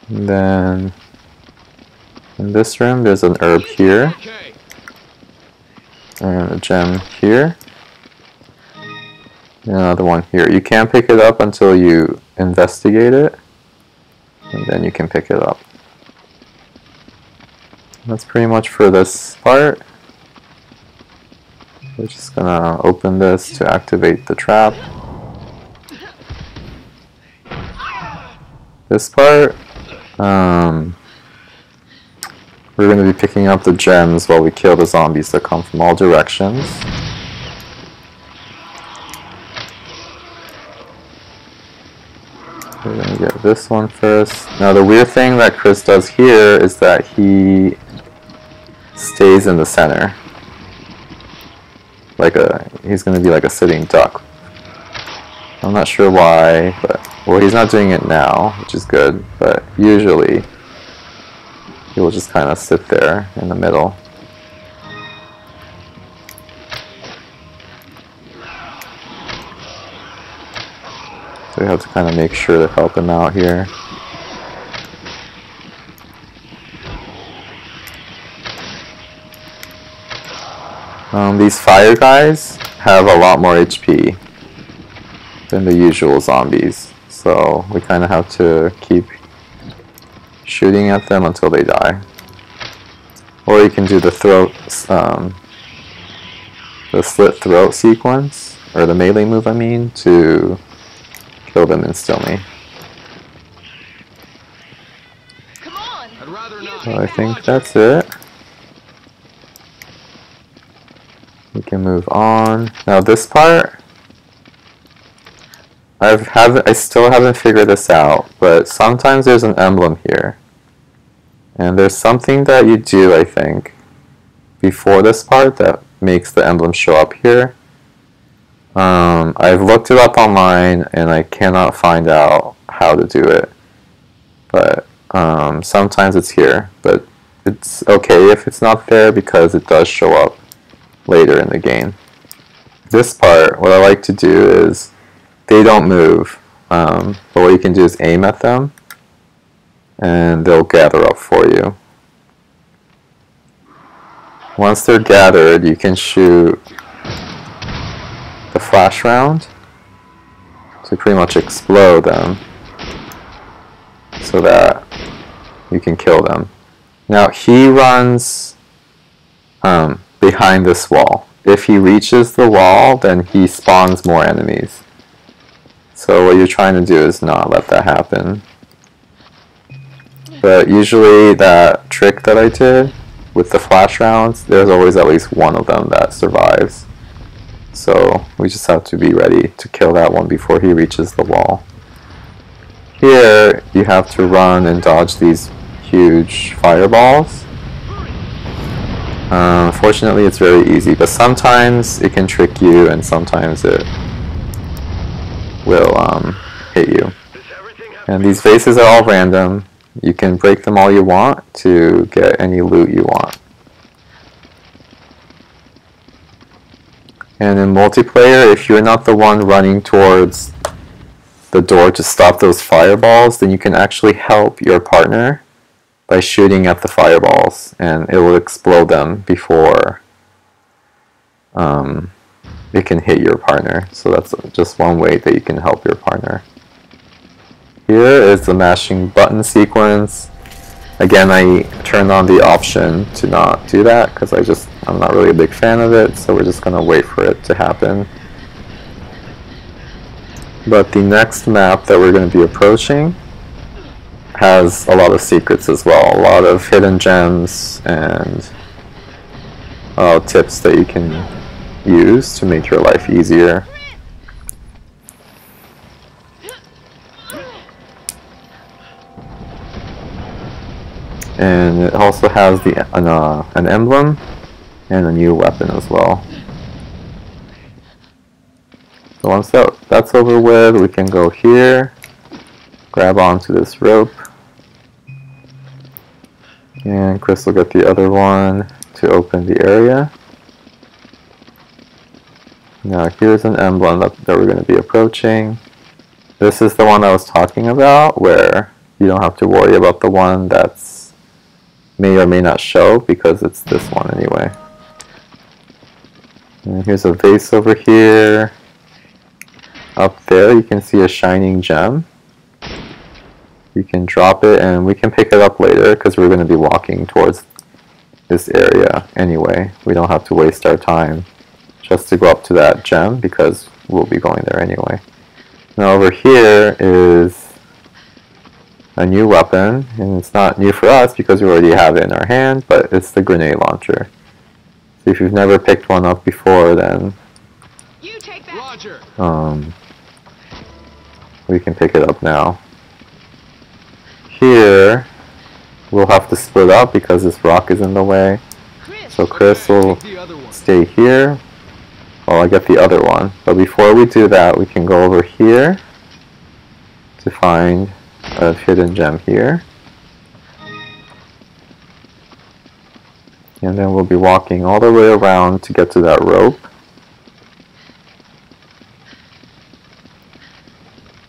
And then in this room, there's an herb here and a gem here. And another one here. You can't pick it up until you investigate it, and then you can pick it up. That's pretty much for this part. We're just gonna open this to activate the trap. This part, um, we're to be picking up the gems while we kill the zombies that come from all directions. We're going to get this one first. Now the weird thing that Chris does here is that he stays in the center. Like a, he's to be like a sitting duck. I'm not sure why, but, well he's not doing it now, which is good, but usually he will just kind of sit there in the middle. So we have to kind of make sure to help him out here. Um, these fire guys have a lot more HP than the usual zombies, so we kind of have to keep shooting at them until they die. Or you can do the throat, um, the slit throat sequence, or the melee move I mean, to kill them rather not. So I think that's it. We can move on. Now this part, I've have I still haven't figured this out, but sometimes there's an emblem here. And there's something that you do, I think, before this part that makes the emblem show up here. Um, I've looked it up online and I cannot find out how to do it. But um, sometimes it's here, but it's okay if it's not there because it does show up later in the game. This part, what I like to do is they don't move, um, but what you can do is aim at them and they'll gather up for you. Once they're gathered, you can shoot the flash round to pretty much explode them so that you can kill them. Now he runs um, behind this wall. If he reaches the wall, then he spawns more enemies. So what you're trying to do is not let that happen. But usually that trick that I did with the flash rounds, there's always at least one of them that survives. So we just have to be ready to kill that one before he reaches the wall. Here, you have to run and dodge these huge fireballs. Uh, fortunately, it's very easy, but sometimes it can trick you and sometimes it will um, hit you. And these vases are all random. You can break them all you want to get any loot you want. And in multiplayer, if you're not the one running towards the door to stop those fireballs, then you can actually help your partner by shooting at the fireballs, and it will explode them before um, it can hit your partner. So that's just one way that you can help your partner. Here is the mashing button sequence. Again, I turned on the option to not do that because I just I'm not really a big fan of it, so we're just gonna wait for it to happen. But the next map that we're going to be approaching has a lot of secrets as well, a lot of hidden gems and uh, tips that you can use to make your life easier. And it also has the an, uh, an emblem and a new weapon as well. So once that, that's over with, we can go here, grab onto this rope, and Chris will get the other one to open the area. Now here's an emblem that, that we're going to be approaching. This is the one I was talking about where you don't have to worry about the one that's may or may not show because it's this one anyway. And here's a vase over here. Up there you can see a shining gem. You can drop it and we can pick it up later because we're going to be walking towards this area anyway. We don't have to waste our time just to go up to that gem because we'll be going there anyway. Now over here is a new weapon, and it's not new for us because we already have it in our hand, but it's the grenade launcher. So if you've never picked one up before, then You take that. Roger. um, we can pick it up now. Here, we'll have to split up because this rock is in the way. Chris. So Chris will Take the other one. stay here while I get the other one. But before we do that, we can go over here to find a hidden gem here. And then we'll be walking all the way around to get to that rope.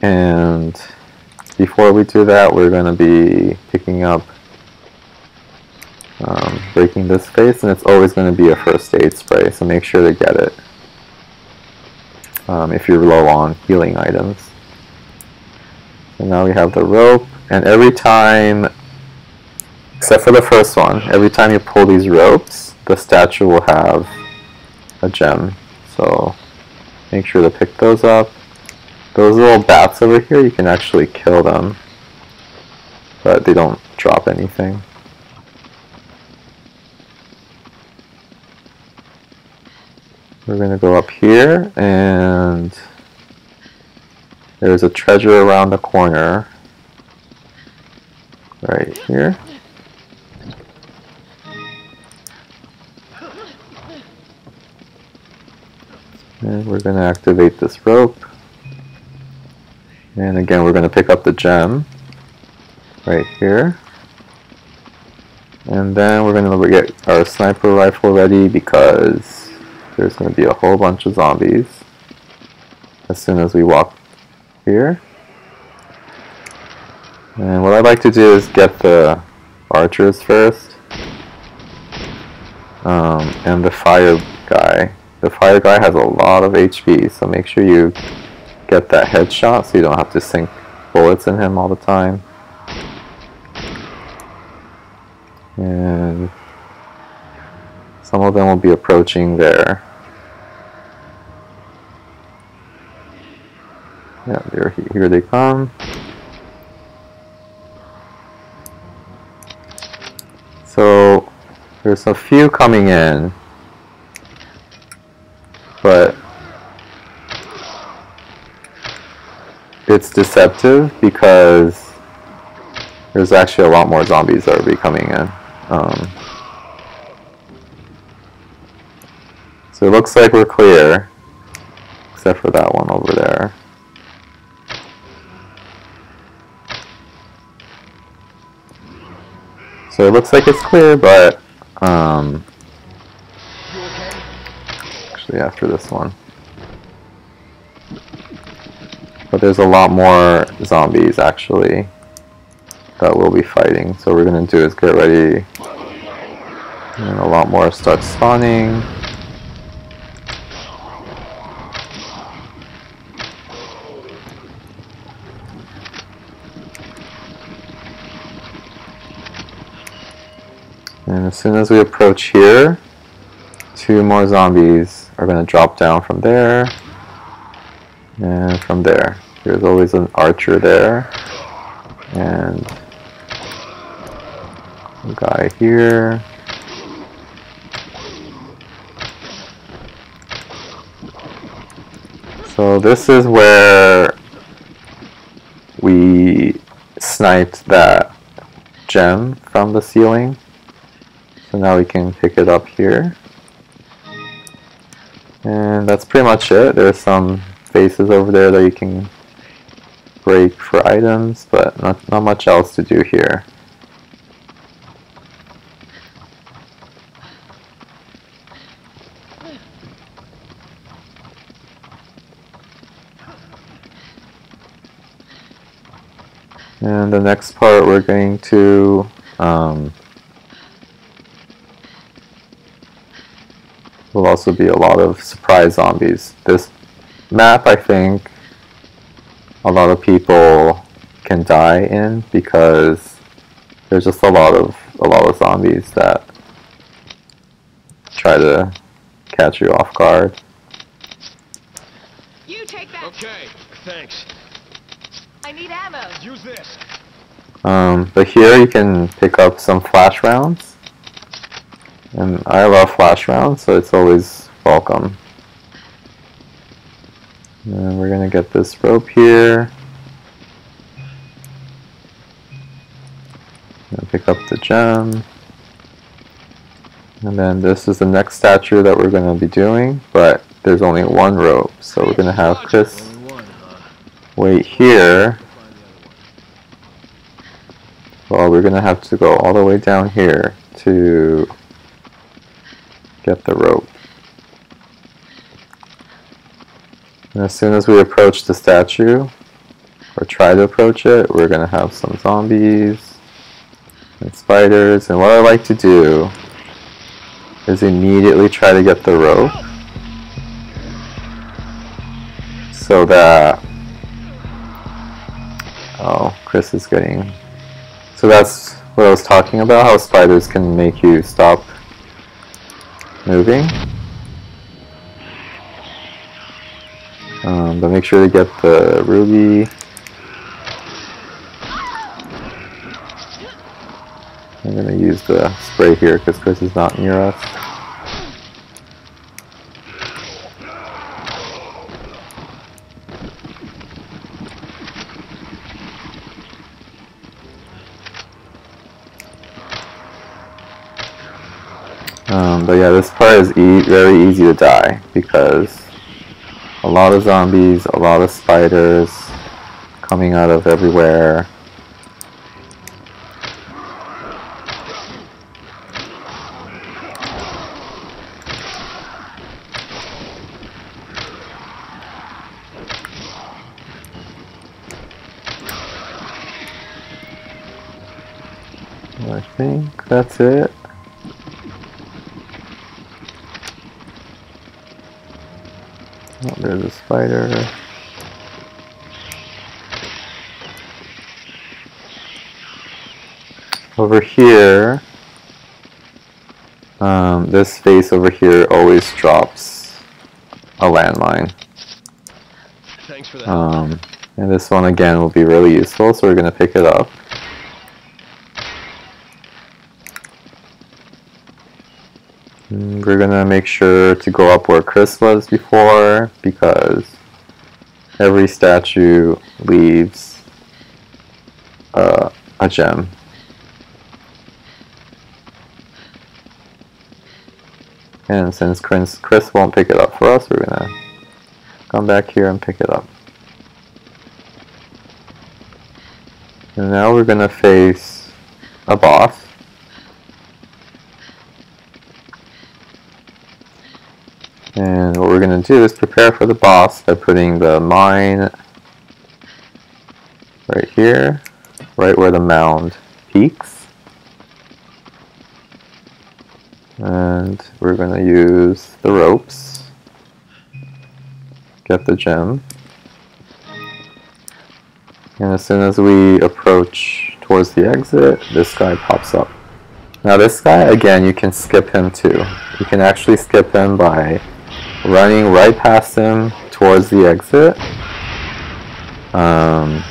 And before we do that, we're going to be picking up um, breaking this face, and it's always going to be a first aid spray, so make sure to get it um, if you're low on healing items. So now we have the rope, and every time, except for the first one, every time you pull these ropes, the statue will have a gem. So make sure to pick those up. Those little bats over here, you can actually kill them, but they don't drop anything. We're going to go up here and there's a treasure around the corner right here. And we're going to activate this rope. And again, we're going to pick up the gem right here. And then we're going to get our sniper rifle ready because there's going to be a whole bunch of zombies as soon as we walk here. And what I'd like to do is get the archers first. Um, and the fire guy. The fire guy has a lot of HP, so make sure you get that headshot so you don't have to sink bullets in him all the time. And some of them will be approaching there. Yeah, they're here they come. So there's a few coming in, but it's deceptive because there's actually a lot more zombies that are be coming in. Um, so it looks like we're clear, except for that one over there. So it looks like it's clear, but um, actually after this one. But there's a lot more zombies actually that we'll be fighting. So what we're gonna do is get ready. And a lot more start spawning. And as soon as we approach here, two more zombies are going to drop down from there and from there. There's always an archer there and a guy here. So this is where we sniped that gem from the ceiling. So now we can pick it up here. And that's pretty much it. There's some faces over there that you can break for items, but not, not much else to do here. And the next part we're going to um, will also be a lot of surprise zombies. This map, I think, a lot of people can die in because there's just a lot of a lot of zombies that try to catch you off guard. You take that. Okay, thanks. I need ammo. Use this. Um, but here you can pick up some flash rounds. And I love flash rounds, so it's always welcome. And we're gonna get this rope here. Pick up the gem. And then this is the next statue that we're gonna be doing, but there's only one rope, so we're gonna have Chris wait here. Well, we're gonna have to go all the way down here to get the rope. And as soon as we approach the statue, or try to approach it, we're gonna have some zombies and spiders. And what I like to do is immediately try to get the rope so that oh, Chris is getting so that's what I was talking about, how spiders can make you stop moving. Um, but make sure to get the ruby. I'm gonna use the spray here because Chris is not near us. Um, but yeah, this part is e very easy to die because a lot of zombies, a lot of spiders coming out of everywhere. I think that's it. Oh, there's a spider. Over here, um, this face over here always drops a landmine. Thanks for that. Um, and this one again will be really useful, so we're going to pick it up. We're gonna make sure to go up where Chris was before because every statue leaves uh, a gem. And since Chris, Chris won't pick it up for us, we're gonna come back here and pick it up. And now we're gonna face a boss. To do is prepare for the boss by putting the mine right here, right where the mound peaks. And we're going to use the ropes, get the gem. And as soon as we approach towards the exit, this guy pops up. Now this guy, again, you can skip him too. You can actually skip him by running right past him towards the exit. Um,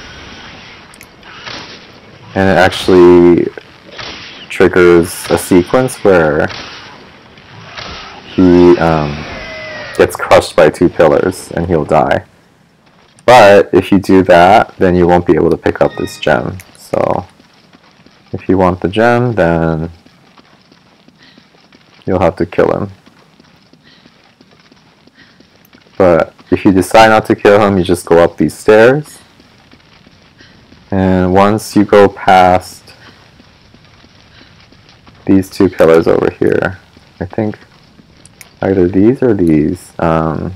and it actually triggers a sequence where he um, gets crushed by two pillars and he'll die. But if you do that, then you won't be able to pick up this gem. So if you want the gem, then you'll have to kill him. But if you decide not to kill him, you just go up these stairs. And once you go past these two pillars over here, I think either these or these, um,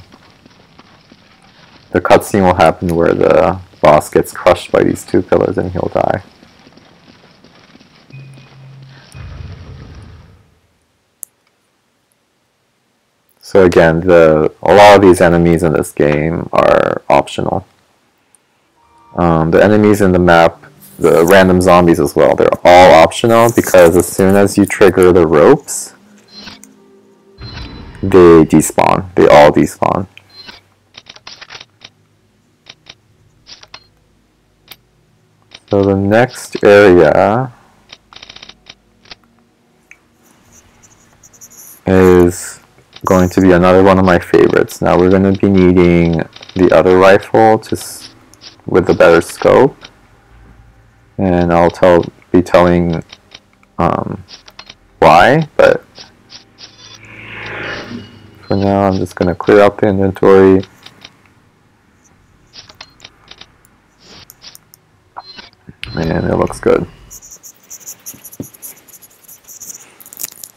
the cutscene will happen where the boss gets crushed by these two pillars and he'll die. So again, the a lot of these enemies in this game are optional. Um, the enemies in the map, the random zombies as well, they're all optional because as soon as you trigger the ropes, they despawn. They all despawn. So the next area is going to be another one of my favorites. Now we're going to be needing the other rifle to with a better scope, and I'll tell be telling um, why. But for now, I'm just going to clear out the inventory. And it looks good.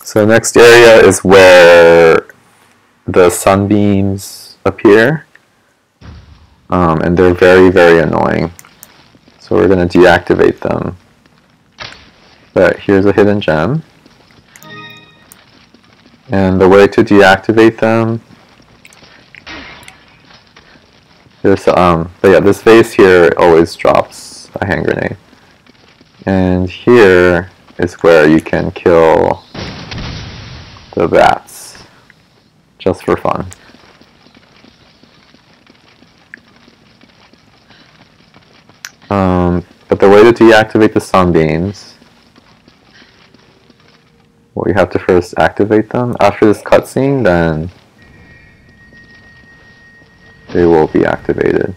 So next area is where the sunbeams appear. Um, and they're very, very annoying. So we're going to deactivate them. But here's a hidden gem. And the way to deactivate them there's um but yeah this vase here always drops a hand grenade. And here is where you can kill the bats just for fun. Um, but the way to deactivate the sunbeams, well, you have to first activate them. After this cutscene, then they will be activated.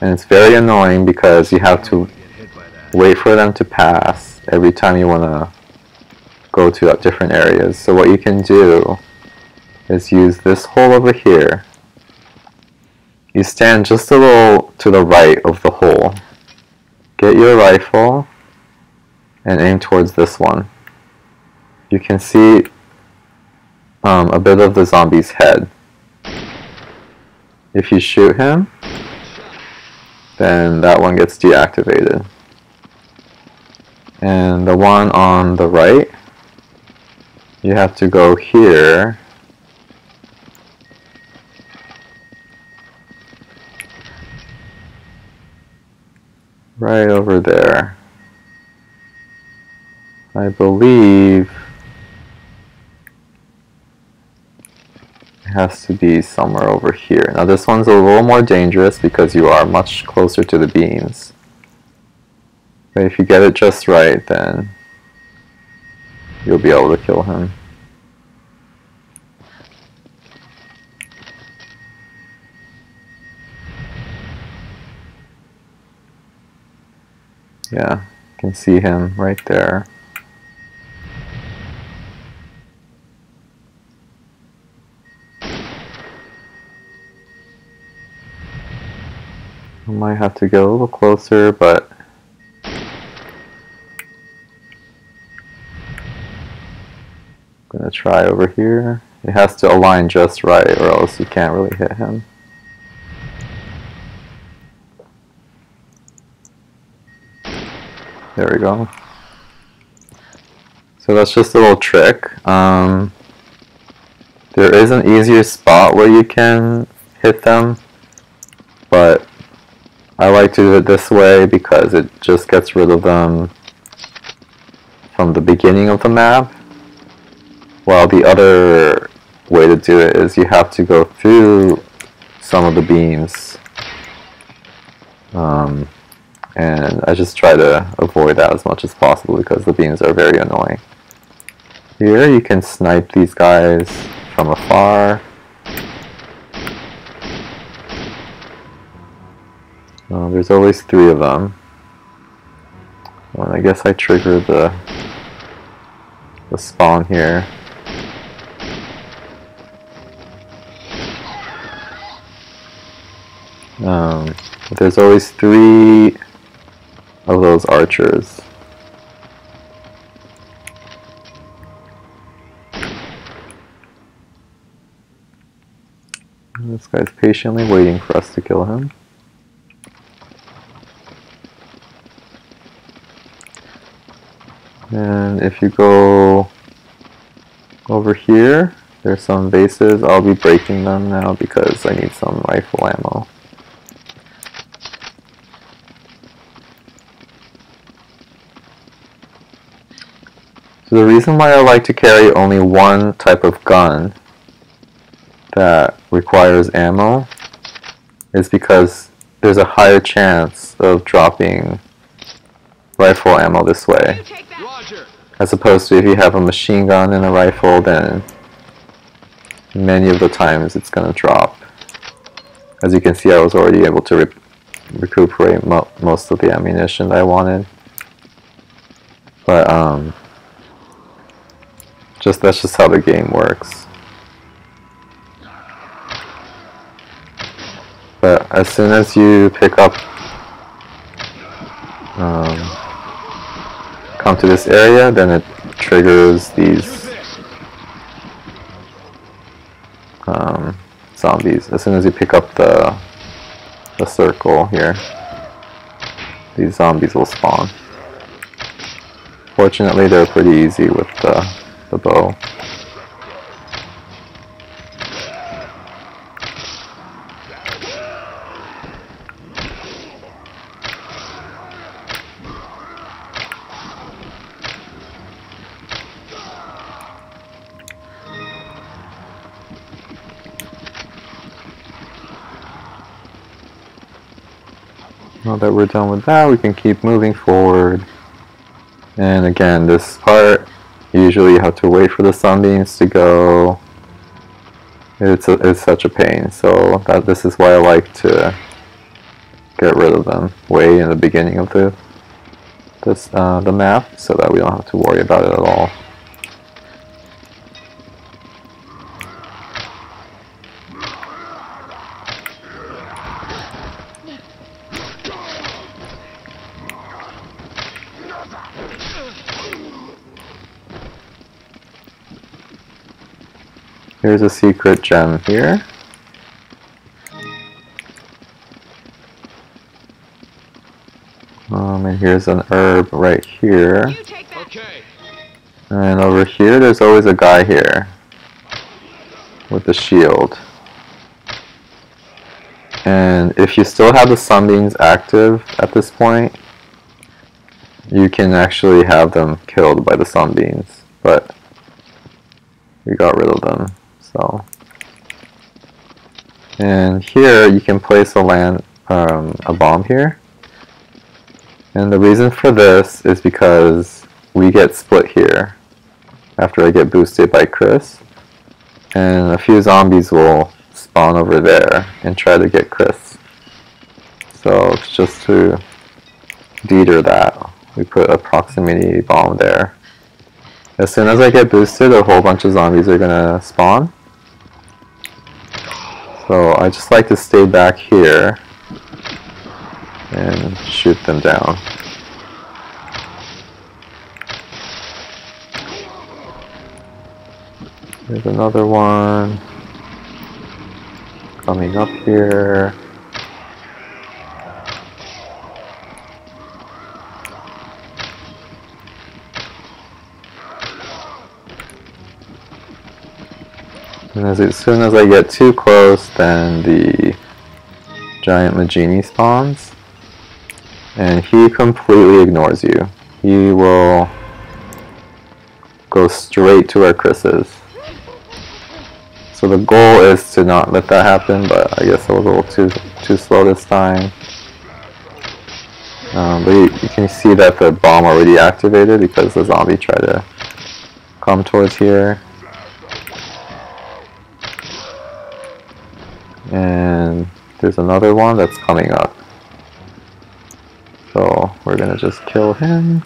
And it's very annoying because you have to wait for them to pass every time you want to go to different areas. So what you can do is use this hole over here. You stand just a little to the right of the hole. Get your rifle and aim towards this one. You can see um, a bit of the zombie's head. If you shoot him, then that one gets deactivated. And the one on the right, you have to go here right over there. I believe it has to be somewhere over here. Now this one's a little more dangerous because you are much closer to the beams. But if you get it just right, then you'll be able to kill him. Yeah, you can see him right there. I might have to get a little closer, but I'm gonna try over here. It has to align just right or else you can't really hit him. There we go. So that's just a little trick. Um, there is an easier spot where you can hit them, but I like to do it this way because it just gets rid of them from the beginning of the map while the other way to do it is you have to go through some of the beams. Um, and I just try to avoid that as much as possible because the beams are very annoying. Here you can snipe these guys from afar. Uh, there's always three of them. Well, I guess I triggered the the spawn here. Um, there's always three of those archers. This guy's patiently waiting for us to kill him. And if you go over here, there's some vases. I'll be breaking them now because I need some rifle ammo. So the reason why I like to carry only one type of gun that requires ammo is because there's a higher chance of dropping rifle ammo this way. You take that. Roger. As opposed to if you have a machine gun and a rifle, then many of the times it's going to drop. As you can see, I was already able to re recuperate mo most of the ammunition that I wanted. But, um, just that's just how the game works. But as soon as you pick up, um, come to this area, then it triggers these um, zombies. As soon as you pick up the the circle here, these zombies will spawn. Fortunately, they're pretty easy with the, the bow. Now that we're done with that, we can keep moving forward. And again, this part, usually you have to wait for the sunbeams to go. It's, a, it's such a pain, so that this is why I like to get rid of them way in the beginning of the this uh, the map, so that we don't have to worry about it at all. Here's a secret gem here. Um, and here's an herb right here. You take that. Okay. And over here, there's always a guy here with the shield. And if you still have the sunbeams active at this point, you can actually have them killed by the sunbeams. But we got rid of them, so. And here you can place a land um, a bomb here. And the reason for this is because we get split here after I get boosted by Chris. And a few zombies will spawn over there and try to get Chris. So it's just to deter that. We put a proximity bomb there. As soon as I get boosted, a whole bunch of zombies are gonna spawn. So I just like to stay back here and shoot them down. There's another one coming up here. And as, as soon as I get too close, then the giant Majini spawns. And he completely ignores you. He will go straight to where Chris is. So the goal is to not let that happen, but I guess I was a little too too slow this time. Um, but you, you can see that the bomb already activated because the zombie tried to come towards here. And there's another one that's coming up. So we're gonna just kill him.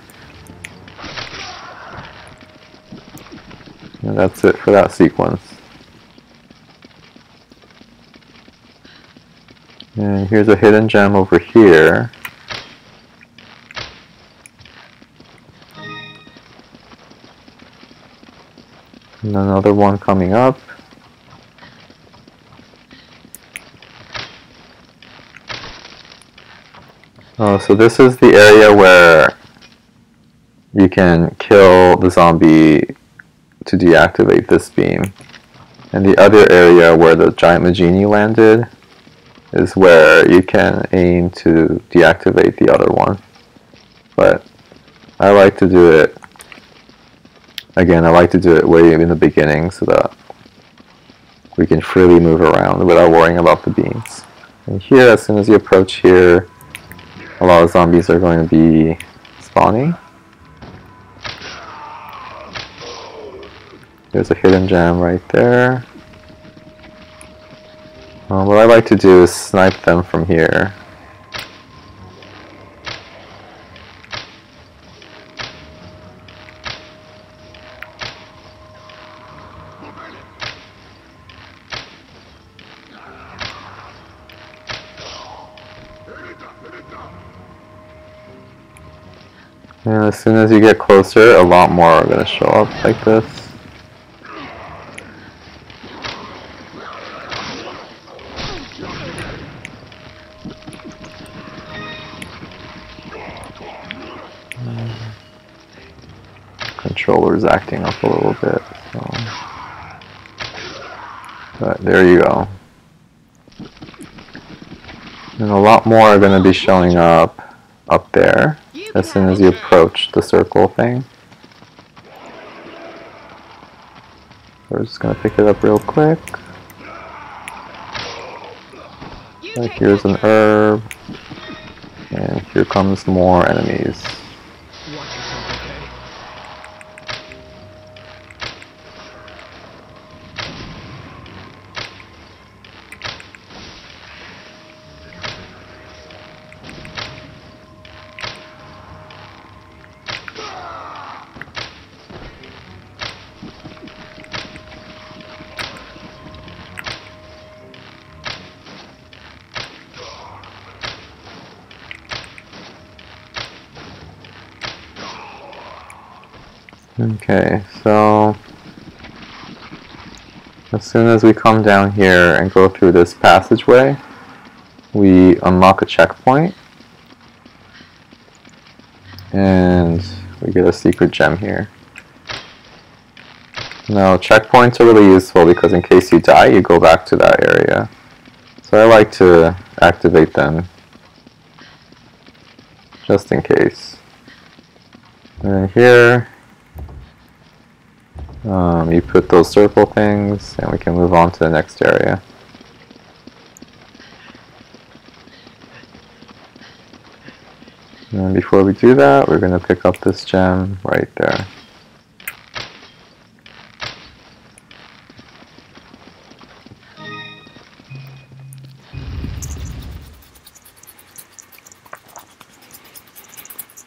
And that's it for that sequence. And here's a hidden gem over here. And another one coming up. Oh, so this is the area where you can kill the zombie to deactivate this beam. And the other area where the giant Majini landed is where you can aim to deactivate the other one. But I like to do it, again, I like to do it way in the beginning so that we can freely move around without worrying about the beams. And here, as soon as you approach here, a lot of zombies are going to be spawning. There's a hidden gem right there. Uh, what I like to do is snipe them from here. And as soon as you get closer, a lot more are going to show up like this. Mm. Controller's acting up a little bit, so. But there you go. And a lot more are going to be showing up up there as soon as you approach the circle thing. We're just gonna pick it up real quick. Like here's an herb. And here comes more enemies. Okay, so as soon as we come down here and go through this passageway, we unlock a checkpoint. And we get a secret gem here. Now, checkpoints are really useful because in case you die, you go back to that area. So I like to activate them just in case. And here, um, you put those circle things, and we can move on to the next area. And before we do that, we're going to pick up this gem right there.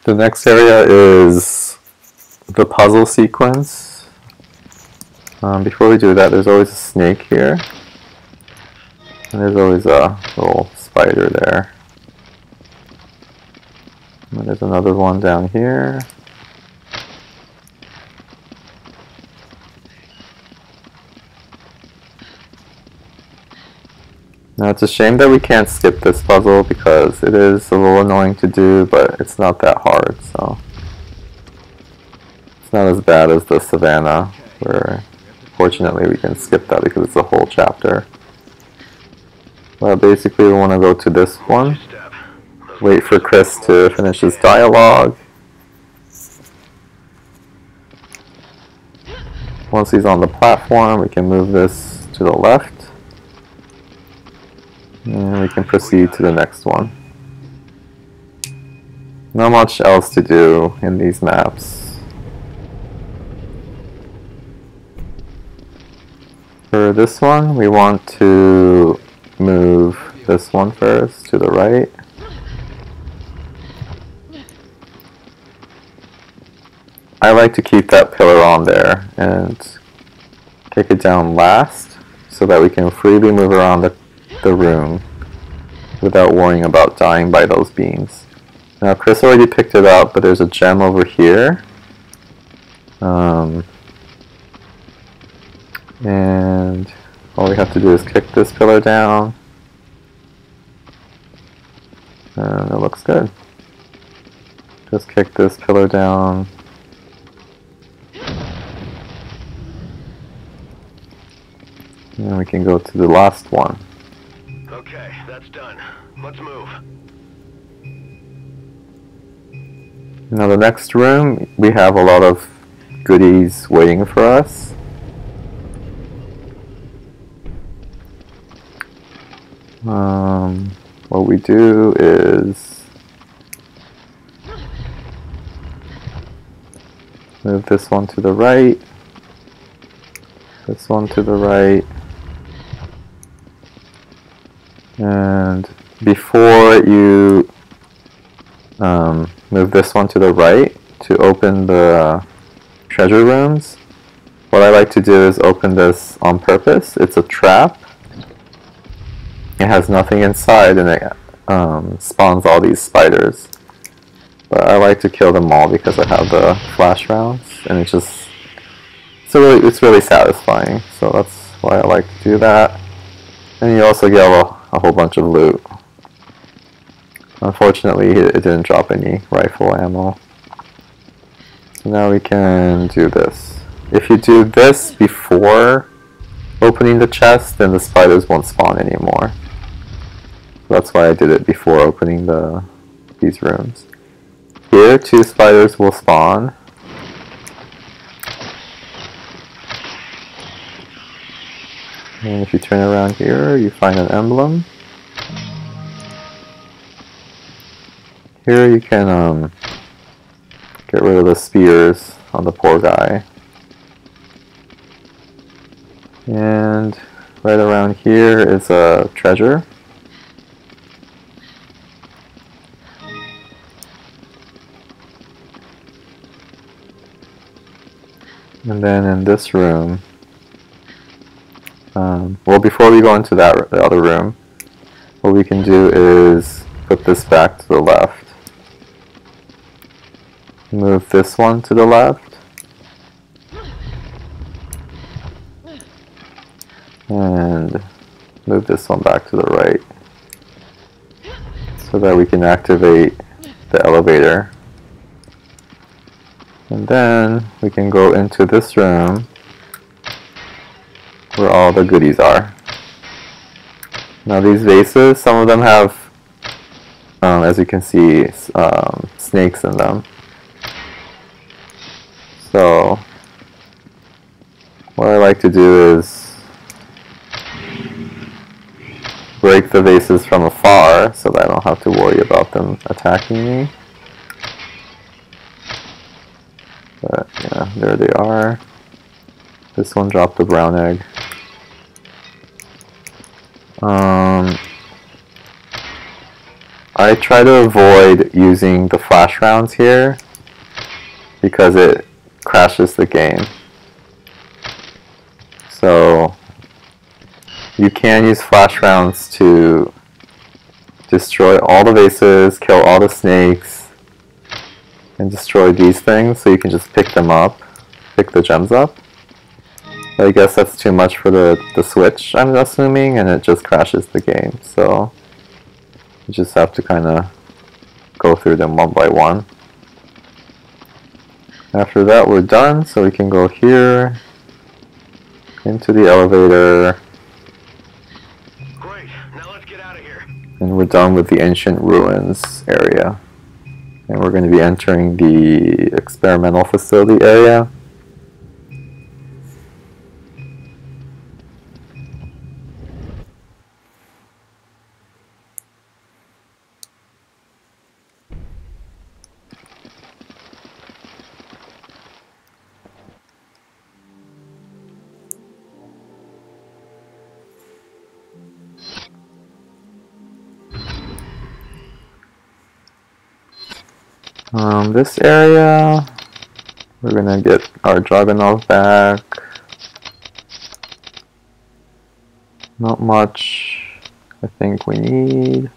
The next area is the puzzle sequence. Um, before we do that, there's always a snake here. And there's always a little spider there. And there's another one down here. Now it's a shame that we can't skip this puzzle because it is a little annoying to do, but it's not that hard, so. It's not as bad as the Savannah, where fortunately we can skip that because it's a whole chapter. Well, basically we want to go to this one, wait for Chris to finish his dialogue. Once he's on the platform, we can move this to the left. And we can proceed to the next one. Not much else to do in these maps. For this one, we want to move this one first to the right. I like to keep that pillar on there and kick it down last so that we can freely move around the, the room without worrying about dying by those beams. Now Chris already picked it up, but there's a gem over here. Um, and all we have to do is kick this pillar down. And it looks good. Just kick this pillar down. And we can go to the last one. Okay, that's done. Let's move. Now the next room, we have a lot of goodies waiting for us. Um, what we do is move this one to the right, this one to the right, and before you um, move this one to the right to open the treasure rooms, what I like to do is open this on purpose. It's a trap it has nothing inside and it um, spawns all these spiders. But I like to kill them all because I have the flash rounds and it's just it's really it's really satisfying. So that's why I like to do that. And you also get a, a whole bunch of loot. Unfortunately, it didn't drop any rifle ammo. So now we can do this. If you do this before opening the chest, then the spiders won't spawn anymore. That's why I did it before opening the these rooms. Here, two spiders will spawn. And if you turn around here, you find an emblem. Here you can um, get rid of the spears on the poor guy. And right around here is a treasure. And then in this room, um, well before we go into that the other room, what we can do is put this back to the left. Move this one to the left. And move this one back to the right. So that we can activate the elevator and then we can go into this room where all the goodies are. Now these vases, some of them have, um, as you can see, um, snakes in them. So what I like to do is break the vases from afar so that I don't have to worry about them attacking me. But yeah, there they are. This one dropped a brown egg. Um, I try to avoid using the flash rounds here because it crashes the game. So you can use flash rounds to destroy all the vases, kill all the snakes, and destroy these things so you can just pick them up, pick the gems up. I guess that's too much for the, the Switch, I'm assuming, and it just crashes the game. So you just have to kind of go through them one by one. After that we're done, so we can go here, into the elevator, Great. Now let's get out of here. and we're done with the ancient ruins area. And we're going to be entering the experimental facility area. Um, this area, We're gonna get our Dragunov back. Not much I think we need.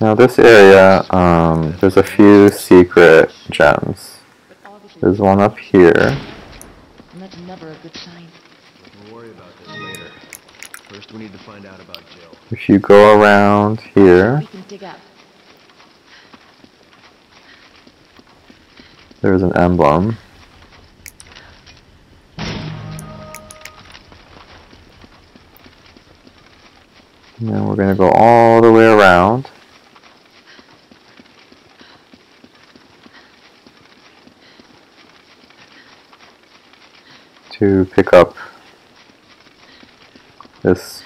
Now this area, um, there's a few secret gems. There's one up here. And that's never a good sign. We'll worry about this later. First, we need to find out about Jill. If you go around here, We can dig up. there's an emblem. And then we're going to go all the way around. To pick up this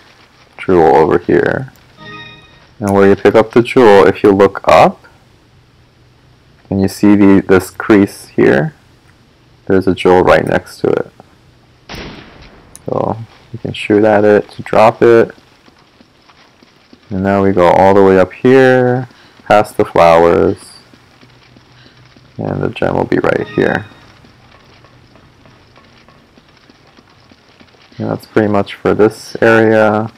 jewel over here. And where you pick up the jewel, if you look up, and you see the this crease here, there's a jewel right next to it. So you can shoot at it to drop it. And now we go all the way up here, past the flowers, and the gem will be right here. That's pretty much for this area.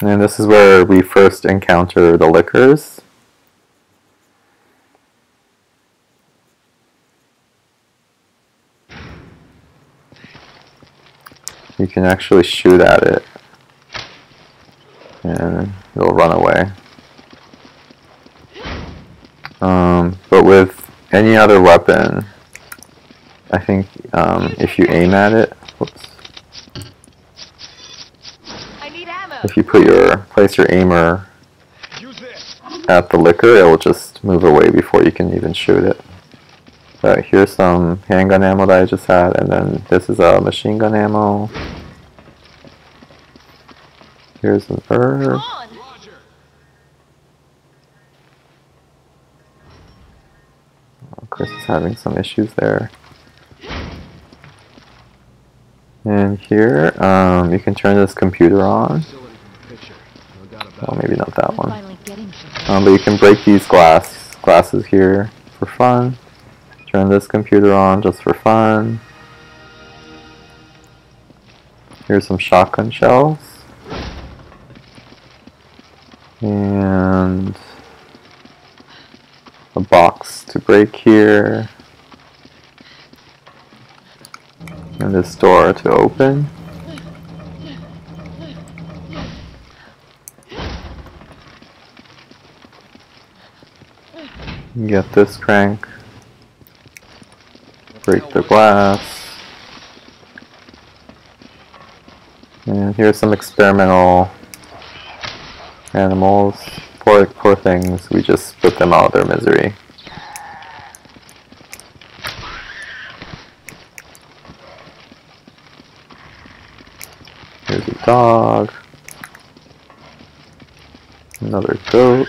And this is where we first encounter the lickers. You can actually shoot at it and it'll run away. Um, but with any other weapon, I think um, if you aim at it, whoops, I need ammo. if you put your place your aimer at the licker, it will just move away before you can even shoot it. But here's some handgun ammo that I just had, and then this is a machine gun ammo. Here's an herb. On. Roger. Chris is having some issues there. And here, um, you can turn this computer on. Well, maybe not that one. Um, but you can break these glass glasses here for fun. Turn this computer on just for fun. Here's some shotgun shells. And a box to break here. And this door to open. Get this crank. Break the glass. And here's some experimental animals. Poor, poor things. We just put them out of their misery. Here's a dog. Another goat.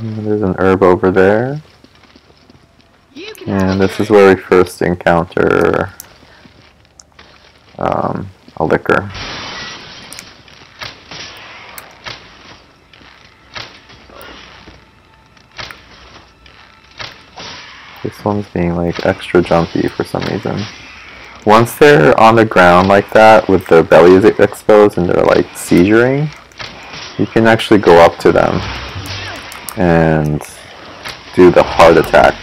And There's an herb over there. And this is where we first encounter um, a licker. One's being like extra jumpy for some reason. Once they're on the ground like that with their bellies exposed and they're like seizuring, you can actually go up to them and do the heart attack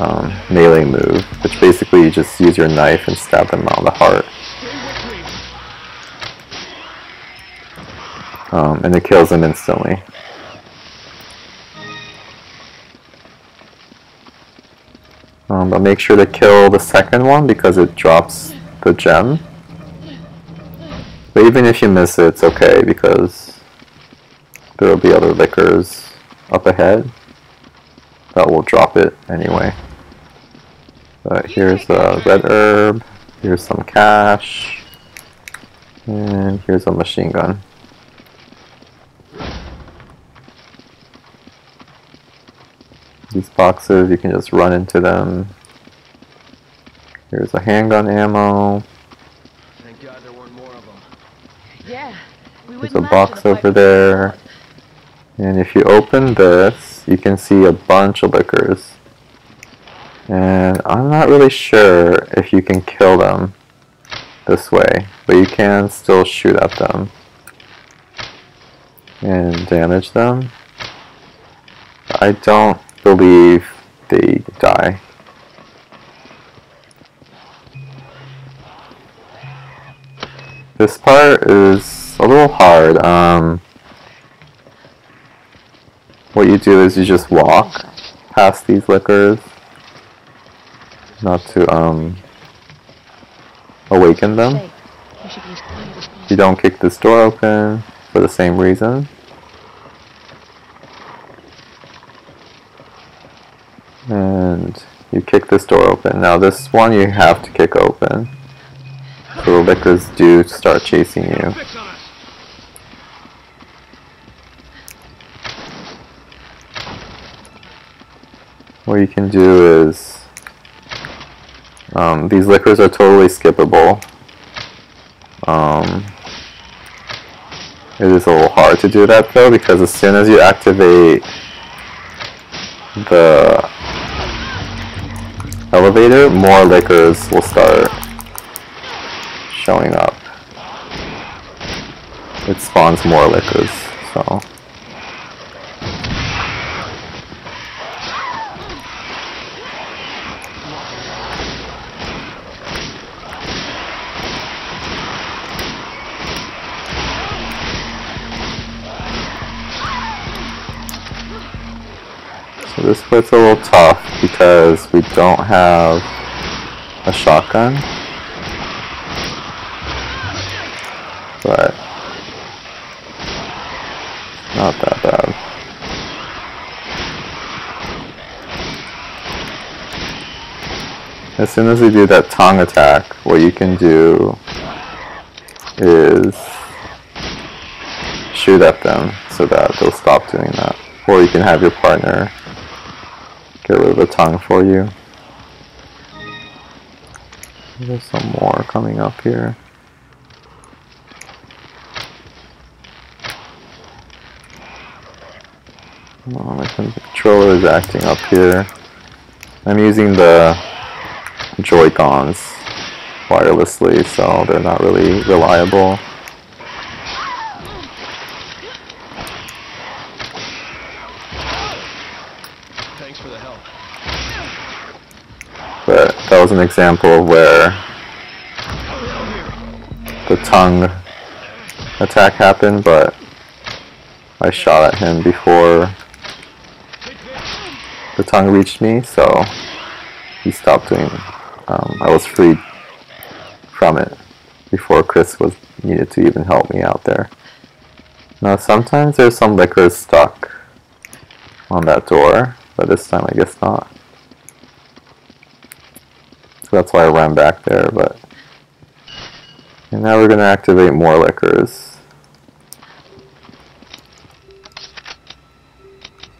um, melee move, which basically you just use your knife and stab them on the heart, um, and it kills them instantly. But make sure to kill the second one because it drops the gem. But even if you miss it, it's okay because there will be other lickers up ahead that will drop it anyway. But here's a red herb. Here's some cash. And here's a machine gun. These boxes, you can just run into them. Here's a handgun ammo. Thank God there weren't more of them. Yeah. We There's a box in fight over there. And if you open this, you can see a bunch of lickers. And I'm not really sure if you can kill them this way, but you can still shoot at them and damage them. I don't believe they die. This part is a little hard. Um, what you do is you just walk past these lickers, not to um, awaken them. You don't kick this door open for the same reason. And you kick this door open. Now this one you have to kick open. The lickers do start chasing you. What you can do is um, these lickers are totally skippable. Um, it is a little hard to do that though because as soon as you activate the elevator, more lickers will start showing up. It spawns more lickers, so. So this part's a little tough because we don't have a shotgun. But not that bad. As soon as we do that tongue attack, what you can do is shoot at them so that they'll stop doing that. Or you can have your partner get rid of the tongue for you. There's some more coming up here. Oh, my controller is acting up here. I'm using the Joy-Cons wirelessly, so they're not really reliable. Thanks for the help. But that was an example of where the tongue attack happened, but I shot at him before the tongue reached me, so he stopped doing. Um, I was freed from it before Chris was needed to even help me out there. Now sometimes there's some lickers stuck on that door, but this time I guess not. So that's why I ran back there, but... And now we're going to activate more lickers.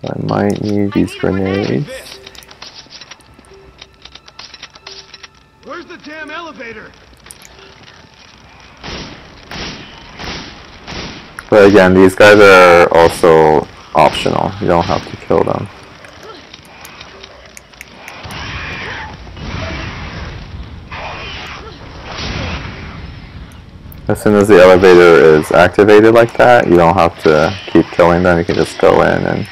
I might need these grenades. Damn elevator? But again, these guys are also optional. You don't have to kill them. As soon as the elevator is activated like that, you don't have to keep killing them. You can just go in and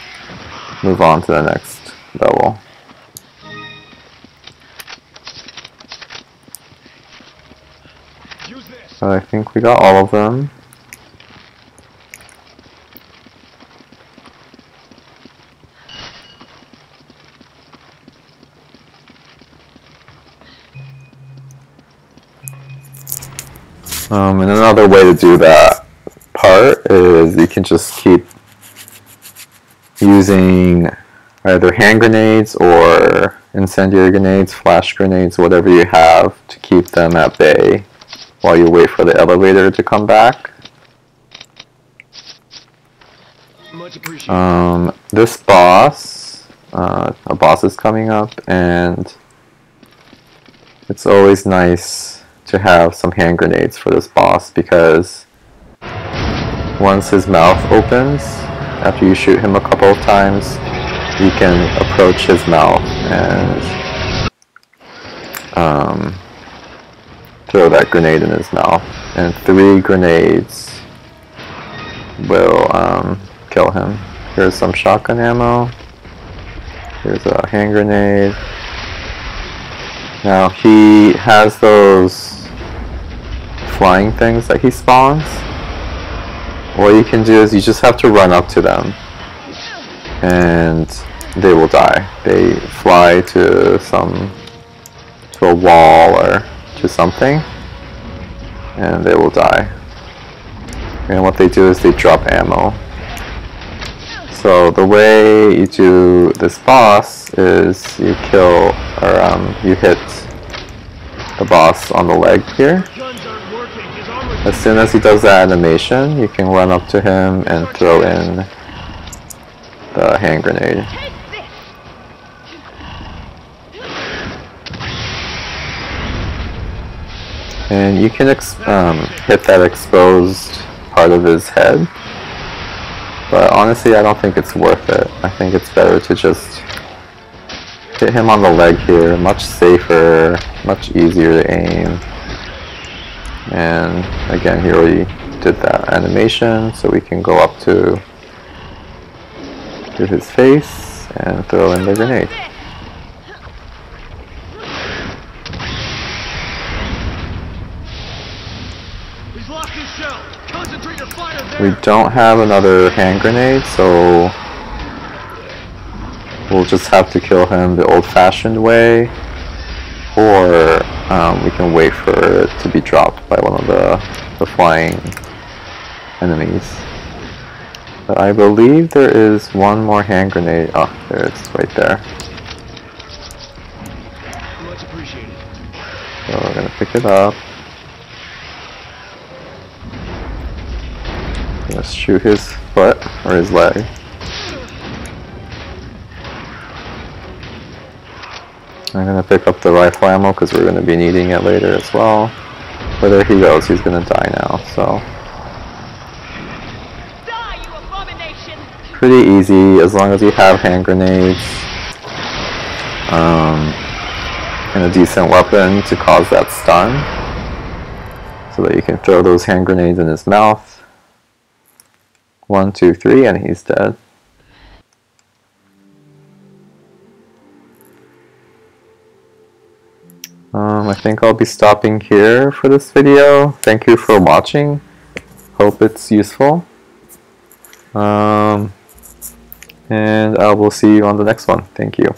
move on to the next level. So I think we got all of them. Um, and another way to do that part is you can just keep using either hand grenades or incendiary grenades, flash grenades, whatever you have to keep them at bay while you wait for the elevator to come back. Um, this boss, uh, a boss is coming up, and it's always nice to have some hand grenades for this boss because once his mouth opens, after you shoot him a couple of times, you can approach his mouth and um, throw that grenade in his mouth. And three grenades will um, kill him. Here's some shotgun ammo. Here's a hand grenade. Now he has those flying things that he spawns. What you can do is you just have to run up to them and they will die. They fly to some to a wall or to something and they will die. And what they do is they drop ammo. So the way you do this boss is you kill or um, you hit the boss on the leg here. As soon as he does that animation, you can run up to him and throw in the hand grenade. And you can um, hit that exposed part of his head. But honestly, I don't think it's worth it. I think it's better to just hit him on the leg here. Much safer, much easier to aim. And again, he already did that animation, so we can go up to, to his face and throw in the grenade. We don't have another hand grenade, so we'll just have to kill him the old-fashioned way, or um, we can wait for it to be dropped by one of the, the flying enemies. But I believe there is one more hand grenade. Oh, there it is, right there. So we're gonna pick it up. Gonna shoot his foot or his leg. I'm gonna pick up the rifle ammo because we're gonna be needing it later as well. But there he goes, he's gonna die now, so. Die! Pretty easy as long as you have hand grenades. Um, and a decent weapon to cause that stun. So that you can throw those hand grenades in his mouth. One, two, three, and he's dead. Um, I think I'll be stopping here for this video. Thank you for watching. Hope it's useful. Um, and I will see you on the next one. Thank you.